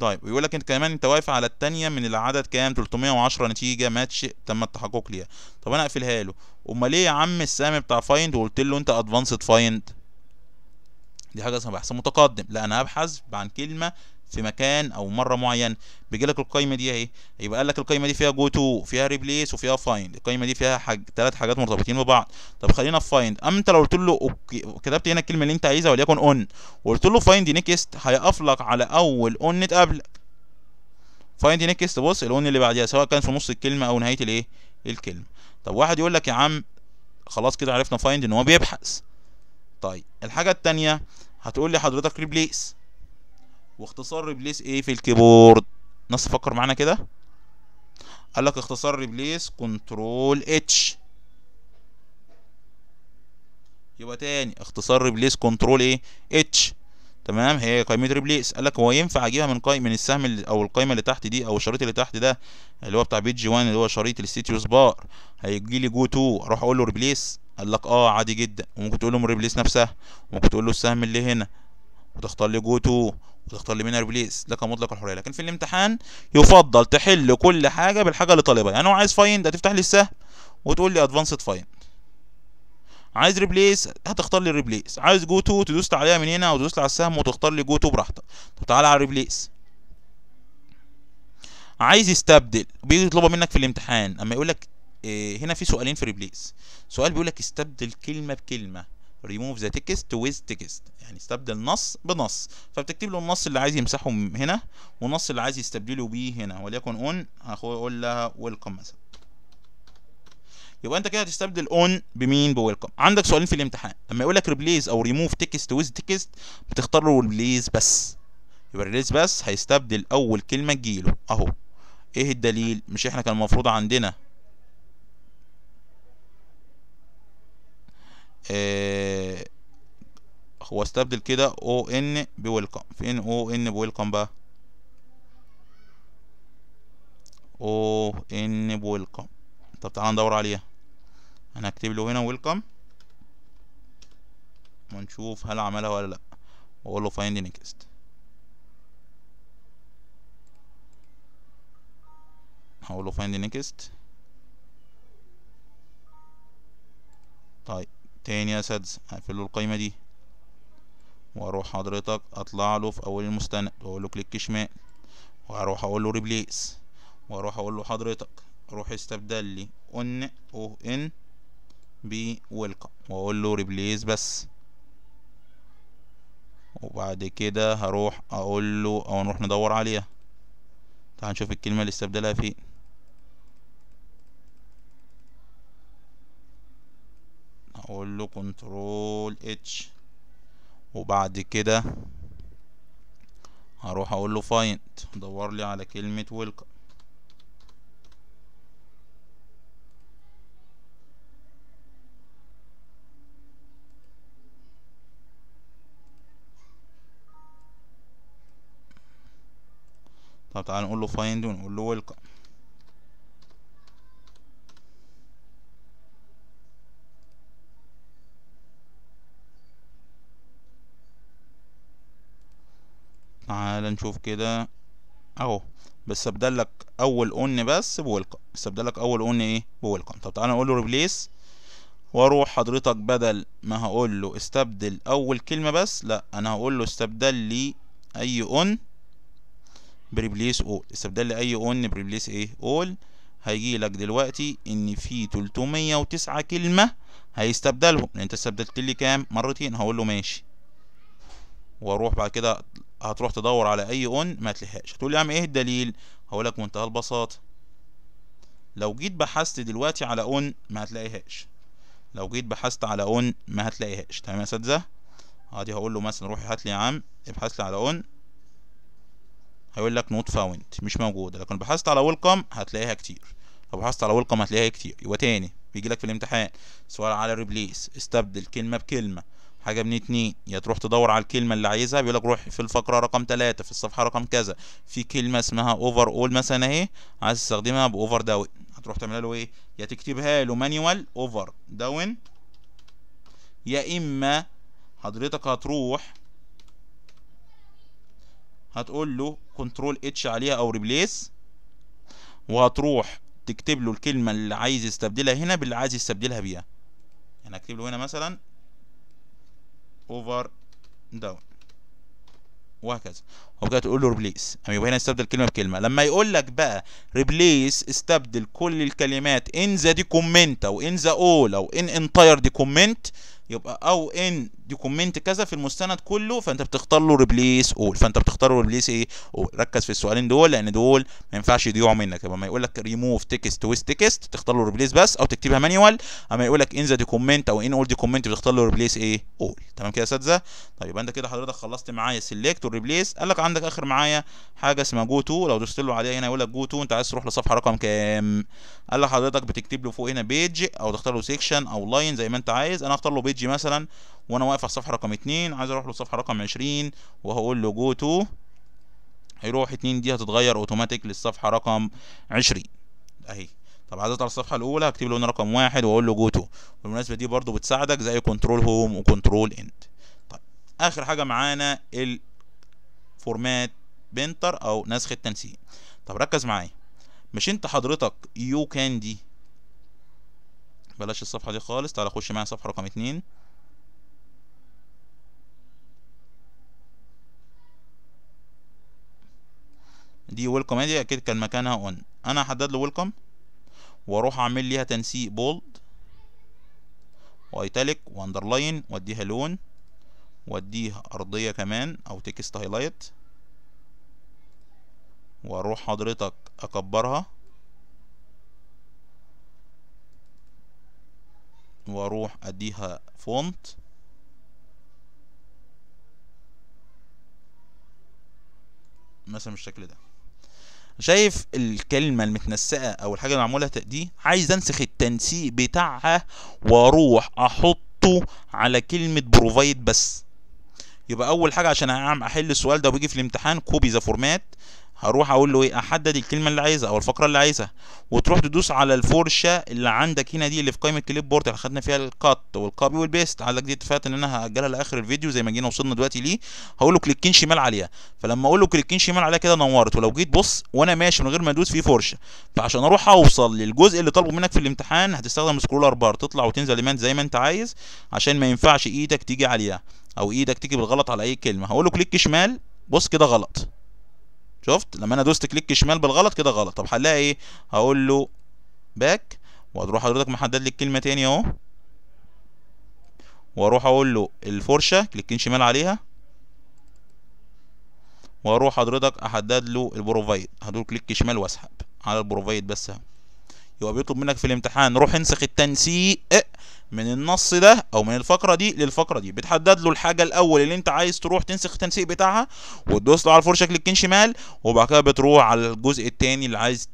طيب ويقول لك انت كمان انت واقف على الثانية من العدد كام؟ 310 نتيجة ماتش تم التحقق ليها. طب أنا اقفلها له. امال ليه يا عم السهم بتاع find؟ وقلت له انت advanced find. دي حاجة اسمها بحث متقدم. لا أنا هبحث عن كلمة في مكان أو مرة معين. بيجي لك القايمة دي أهي. يبقى قال لك القايمة دي فيها go to فيها replace وفيها find القايمة دي فيها حاجة ثلاث حاجات مرتبطين ببعض. طب خلينا في find اما أنت لو قلت له okay كتبت هنا الكلمة اللي أنت عايزها وليكن on وقلت له find next هيقف لك على أول on اتقابلك find next بص ال on اللي بعديها سواء كان في نص الكلمة أو نهاية الإيه؟ الكلمة. طب واحد يقول لك يا عم خلاص كده عرفنا find إن هو بيبحث. طيب الحاجة الثانية هتقول لي حضرتك replace واختصار replace إيه في الكيبورد؟ ناس فكر معانا كده؟ قال لك اختصار replace control H. يبقى تاني اختصار replace control إيه؟ H. تمام هي قائمة replace قال لك هو ينفع أجيبها من قائمه من السهم أو القائمه اللي تحت دي أو الشريط اللي تحت ده اللي هو بتاع page 1 اللي هو شريط ال status bar. هيجي لي جو 2 أروح أقول له replace قال لك آه عادي جدا. وممكن تقول له replace نفسها وممكن تقول له السهم اللي هنا. وتختار لي جو 2 وتختار لي منها replace لك مطلق الحرية. لكن في الامتحان يفضل تحل كل حاجة بالحاجة اللي طالبها. يعني هو عايز find هتفتح لي السهم وتقول لي advanced find. عايز replace هتختار لي replace عايز go to تدوس عليها من هنا وتدوس على السهم وتختار لي go to براحتك. طب تعالى على replace عايز يستبدل. بيجي يطلبها منك في الامتحان. أما يقول لك إيه هنا في سؤالين في replace سؤال بيقول لك استبدل كلمة بكلمة. Remove the text with text. يعني استبدل نص بنص. فبتكتب له النص اللي عايز يمسحه هنا والنص اللي عايز يستبدله بيه هنا. وليكن on هقول لها welcome مثلا. يبقى أنت كده هتستبدل on بمين؟ ب welcome عندك سؤالين في الامتحان. لما يقول لك ريبليس أو ريموف تكست ويز تكست بتختار له replace بس. يبقى replace بس هيستبدل أول كلمة تجيله. أهو. إيه الدليل؟ مش إحنا كان المفروض عندنا آه هو استبدل كده on ب welcome. فين on ب welcome بقى؟ on ب welcome. طب تعالى ندور عليها. أنا هكتب له هنا welcome. ونشوف هل عملها ولا لأ. وأقول له find next هقول له find next. طيب. تاني يا اساتذه هقفل له القايمة دي. وأروح حضرتك أطلع له في أول المستند وأقول له كليك شمال وأروح أقول له replace. وأروح أقول له حضرتك روح استبدل لي on أو on ب welcome. وأقول له replace بس. وبعد كده هروح أقول له أو نروح ندور عليها. تعال نشوف الكلمة اللي استبدلها فين. هقول له control H وبعد كده هروح أقول له find دور لي على كلمة ويلكم طب تعال نقول له فايند ونقول له ويلكم تعال نشوف كده أهو. بس ابدلك أول on بس ب welcome. بس ابدلك أول on إيه؟ ب welcome. طب تعال نقول له replace وأروح حضرتك بدل ما هقول له استبدل أول كلمة بس لا أنا هقول له استبدل لي أي on ب replace all. استبدل لي أي on ب replace إيه؟ all. هيجي لك دلوقتي إن في 309 كلمة هيستبدلهم. لأن أنت استبدلت لي كام؟ مرتين. هقول له ماشي. وأروح بعد كده هتروح تدور على أي on ما تلاقيهاش هتقول يا عم إيه الدليل؟ هقول لك منتهى البساطة. لو جيت بحثت دلوقتي على on ما هتلاقيهاش. لو جيت بحثت على on ما هتلاقيهاش. تمام يا اساتذه أدي هقول له مثلا روح هات لي يا عم ابحث لي على on. هيقول لك not found. مش موجودة. لكن بحثت على welcome هتلاقيها كتير. لو بحثت على welcome هتلاقيها كتير. يبقى تاني. بيجي لك في الامتحان. سؤال على replace. استبدل كلمة بكلمة. حاجة من اتنين يا تروح تدور على الكلمة اللي عايزها بيقول لك روح في الفقرة رقم تلاتة في الصفحة رقم كذا في كلمة اسمها overall مثلا اهي عايز تستخدمها ب over down هتروح تعملها له إيه؟ يا تكتبها له manual over down يا إما حضرتك هتروح هتقول له control H عليها أو replace وهتروح تكتب له الكلمة اللي عايز يستبدلها هنا باللي عايز يستبدلها بيها. يعني اكتب له هنا مثلا over down وهكذا. وبكده تقول له replace يبقى هنا استبدل كلمة بكلمة. لما يقول لك بقى replace استبدل كل الكلمات. in the document أو in the all أو in entire document يبقى أو in document كذا في المستند كله فأنت بتختار له replace all. فأنت بتختار له replace إيه؟ all. ركز في السؤالين دول لأن دول ما ينفعش يضيعوا منك. يبقى ما يقول لك ريموف تكست ويز تكست تختار له replace بس أو تكتبها manual أما يقول لك in the document أو in all document بتختار له replace إيه؟ all. تمام كده يا اساتذه طيب يبقى أنت كده حضرتك خلصت معايا select وال replace قال لك عندك آخر معايا حاجة اسمها go to لو دوست له عليها هنا يقول لك go to أنت عايز تروح لصفحة رقم كام؟ قال لك حضرتك بتكتب له فوق هنا page أو تختار له section أو line زي ما أنت عايز. أنا أختار له page مثلا وأنا واقف على الصفحة رقم اتنين عايز أروح له الصفحه رقم عشرين وهقول له go to هيروح اتنين دي هتتغير اوتوماتيك للصفحة رقم عشرين. أهي. طب عايز أطلع الصفحة الأولى هكتب له هنا رقم واحد وأقول له go to بالمناسبة دي برضو بتساعدك زي control home و control end طيب آخر حاجة معانا ال format painter أو نسخ التنسيق طب ركز معايا. مش أنت حضرتك you can دي. بلاش الصفحة دي خالص تعالى خش معايا صفحه رقم اتنين. دي welcome دي أكيد كان مكانها on أنا هحدد له welcome وأروح أعمل ليها تنسيق bold و italic و underline وأديها لون وأديها أرضية كمان أو text highlight وأروح حضرتك أكبرها وأروح أديها font مثلا بالشكل ده. شايف الكلمة المتنسقة أو الحاجة اللي معمولة دي عايز أنسخ التنسيق بتاعها وأروح أحطه على كلمة provide بس. يبقى أول حاجة عشان أحل السؤال ده وبيجي في الامتحان copy the format هروح أقول له إيه؟ أحدد الكلمة اللي عايزها أو الفقرة اللي عايزها وتروح تدوس على الفرشة اللي عندك هنا دي اللي في قائمة clipboard اللي خدنا فيها ال cut وال copy وال paste عندك دي اتفقت إن أنا هأجلها لآخر الفيديو زي ما جينا وصلنا دلوقتي ليه؟ هقول له كليكين شمال عليها. فلما أقول له كليكين شمال عليها كده نورت ولو جيت بص وأنا ماشي من غير ما أدوس فيه فرشة. فعشان أروح أوصل للجزء اللي طالبه منك في الامتحان هتستخدم scroller bar تطلع وتنزل لمنت زي ما أنت عايز عشان ما ينفعش إيدك تيجي عليها أو إيدك تيجي بالغلط على أي كلمة. هقول له click شمال بص كده غلط. شفت؟ لما أنا دوست click شمال بالغلط كده غلط. طب حلها إيه؟ هقول له back وهتروح حضرتك محدد لي الكلمة تاني أهو. وأروح أقول له الفرشة كليكين شمال عليها. وأروح حضرتك أحدد له ال provide. هدوس click شمال وأسحب. على ال provide بس أهو. يبقى بيطلب منك في الامتحان روح انسخ التنسيق من النص ده أو من الفقرة دي للفقرة دي. بتحدد له الحاجة الأول اللي انت عايز تروح تنسخ التنسيق بتاعها وتدوس له على الفرشه كليكين شمال وبعد كده بتروح على الجزء الثاني اللي عايز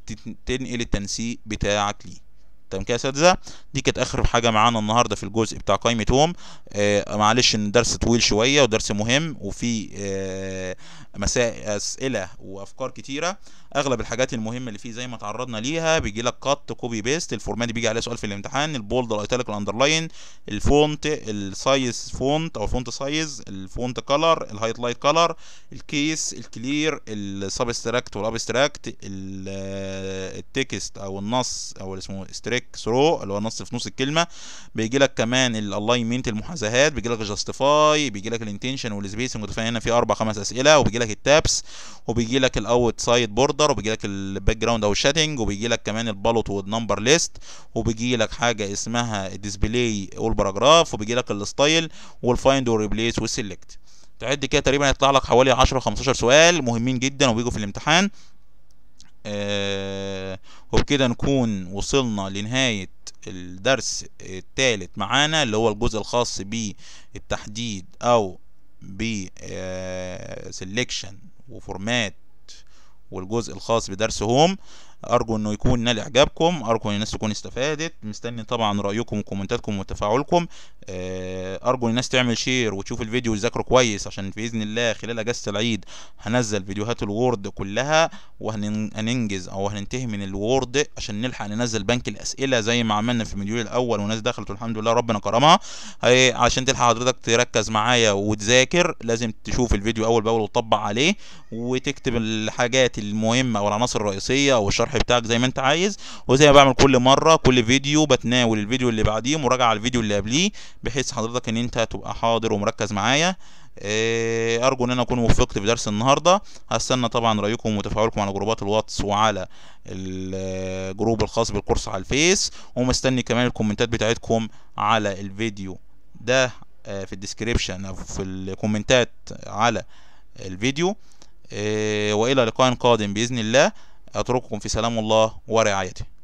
تنقل التنسيق بتاعك ليه. تمام كده يا اساتذه دي كانت آخر حاجة معانا النهارده في الجزء بتاع قائمة Home. آه معلش إن الدرس طويل شوية ودرس مهم وفي آه مسائل أسئلة وأفكار كتيرة. أغلب الحاجات المهمة اللي فيه زي ما تعرضنا ليها بيجي لك cut copy paste ال format بيجي عليه سؤال في الامتحان. ال bold ال italic ال underline. ال font ال size font أو font size. الفونت كلر الهايت لايت كلر الكيس الكلير السبستراكت والابستراكت ال text أو النص أو اللي اسمه through اللي هو النص في نص الكلمة. بيجي لك كمان ال alignment المحاذاة بيجي لك ال justify بيجي لك ال indentation وال spacing هنا في أربع خمس أسئلة. وبيجي لك ال tabs وبيجي لك ال outside border وبيجي لك ال background أو ال shading وبيجي لك كمان ال bullet وال number list وبيجي لك حاجة اسمها ال display وال paragraph وبيجي لك الستايل والفايند والريبليس والسيلكت تعد كده تقريبا هيطلع لك حوالي 10 15 سؤال مهمين جدا وبيجوا في الامتحان. آه وبكده نكون وصلنا لنهاية الدرس الثالث معانا اللي هو الجزء الخاص بالتحديد أو ب selection و format والجزء الخاص بدرس Home أرجو إنه يكون نال إعجابكم أرجو إن الناس تكون استفادت. مستني طبعا رأيكم وكومنتاتكم وتفاعلكم. أرجو إن الناس تعمل share وتشوف الفيديو وتذاكره كويس عشان بإذن الله خلال أجازة العيد هنزل فيديوهات ال Word كلها وهننجز أو هننتهي من ال Word عشان نلحق ننزل بنك الأسئلة زي ما عملنا في ال module الأول وناس دخلت والحمد لله ربنا كرمها. عشان تلحق حضرتك تركز معايا وتذاكر لازم تشوف الفيديو أول بأول وتطبق عليه وتكتب الحاجات المهمة أو العناصر الرئيسية أو الشرح بتاعك زي ما انت عايز. وزي ما بعمل كل مرة كل فيديو بتناول الفيديو اللي بعديه مراجعة على الفيديو اللي قبليه بحيث حضرتك إن أنت تبقى حاضر ومركز معايا. أرجو إن أنا أكون وفقت في درس النهارده. هستنى طبعا رأيكم وتفاعلكم على جروبات الواتس وعلى ال group الخاص بال course على الفيس. ومستني كمان الكومنتات بتاعتكم على الفيديو ده في ال description أو في الكومنتات على الفيديو. وإلى لقاء قادم بإذن الله. أترككم في سلام الله ورعايته.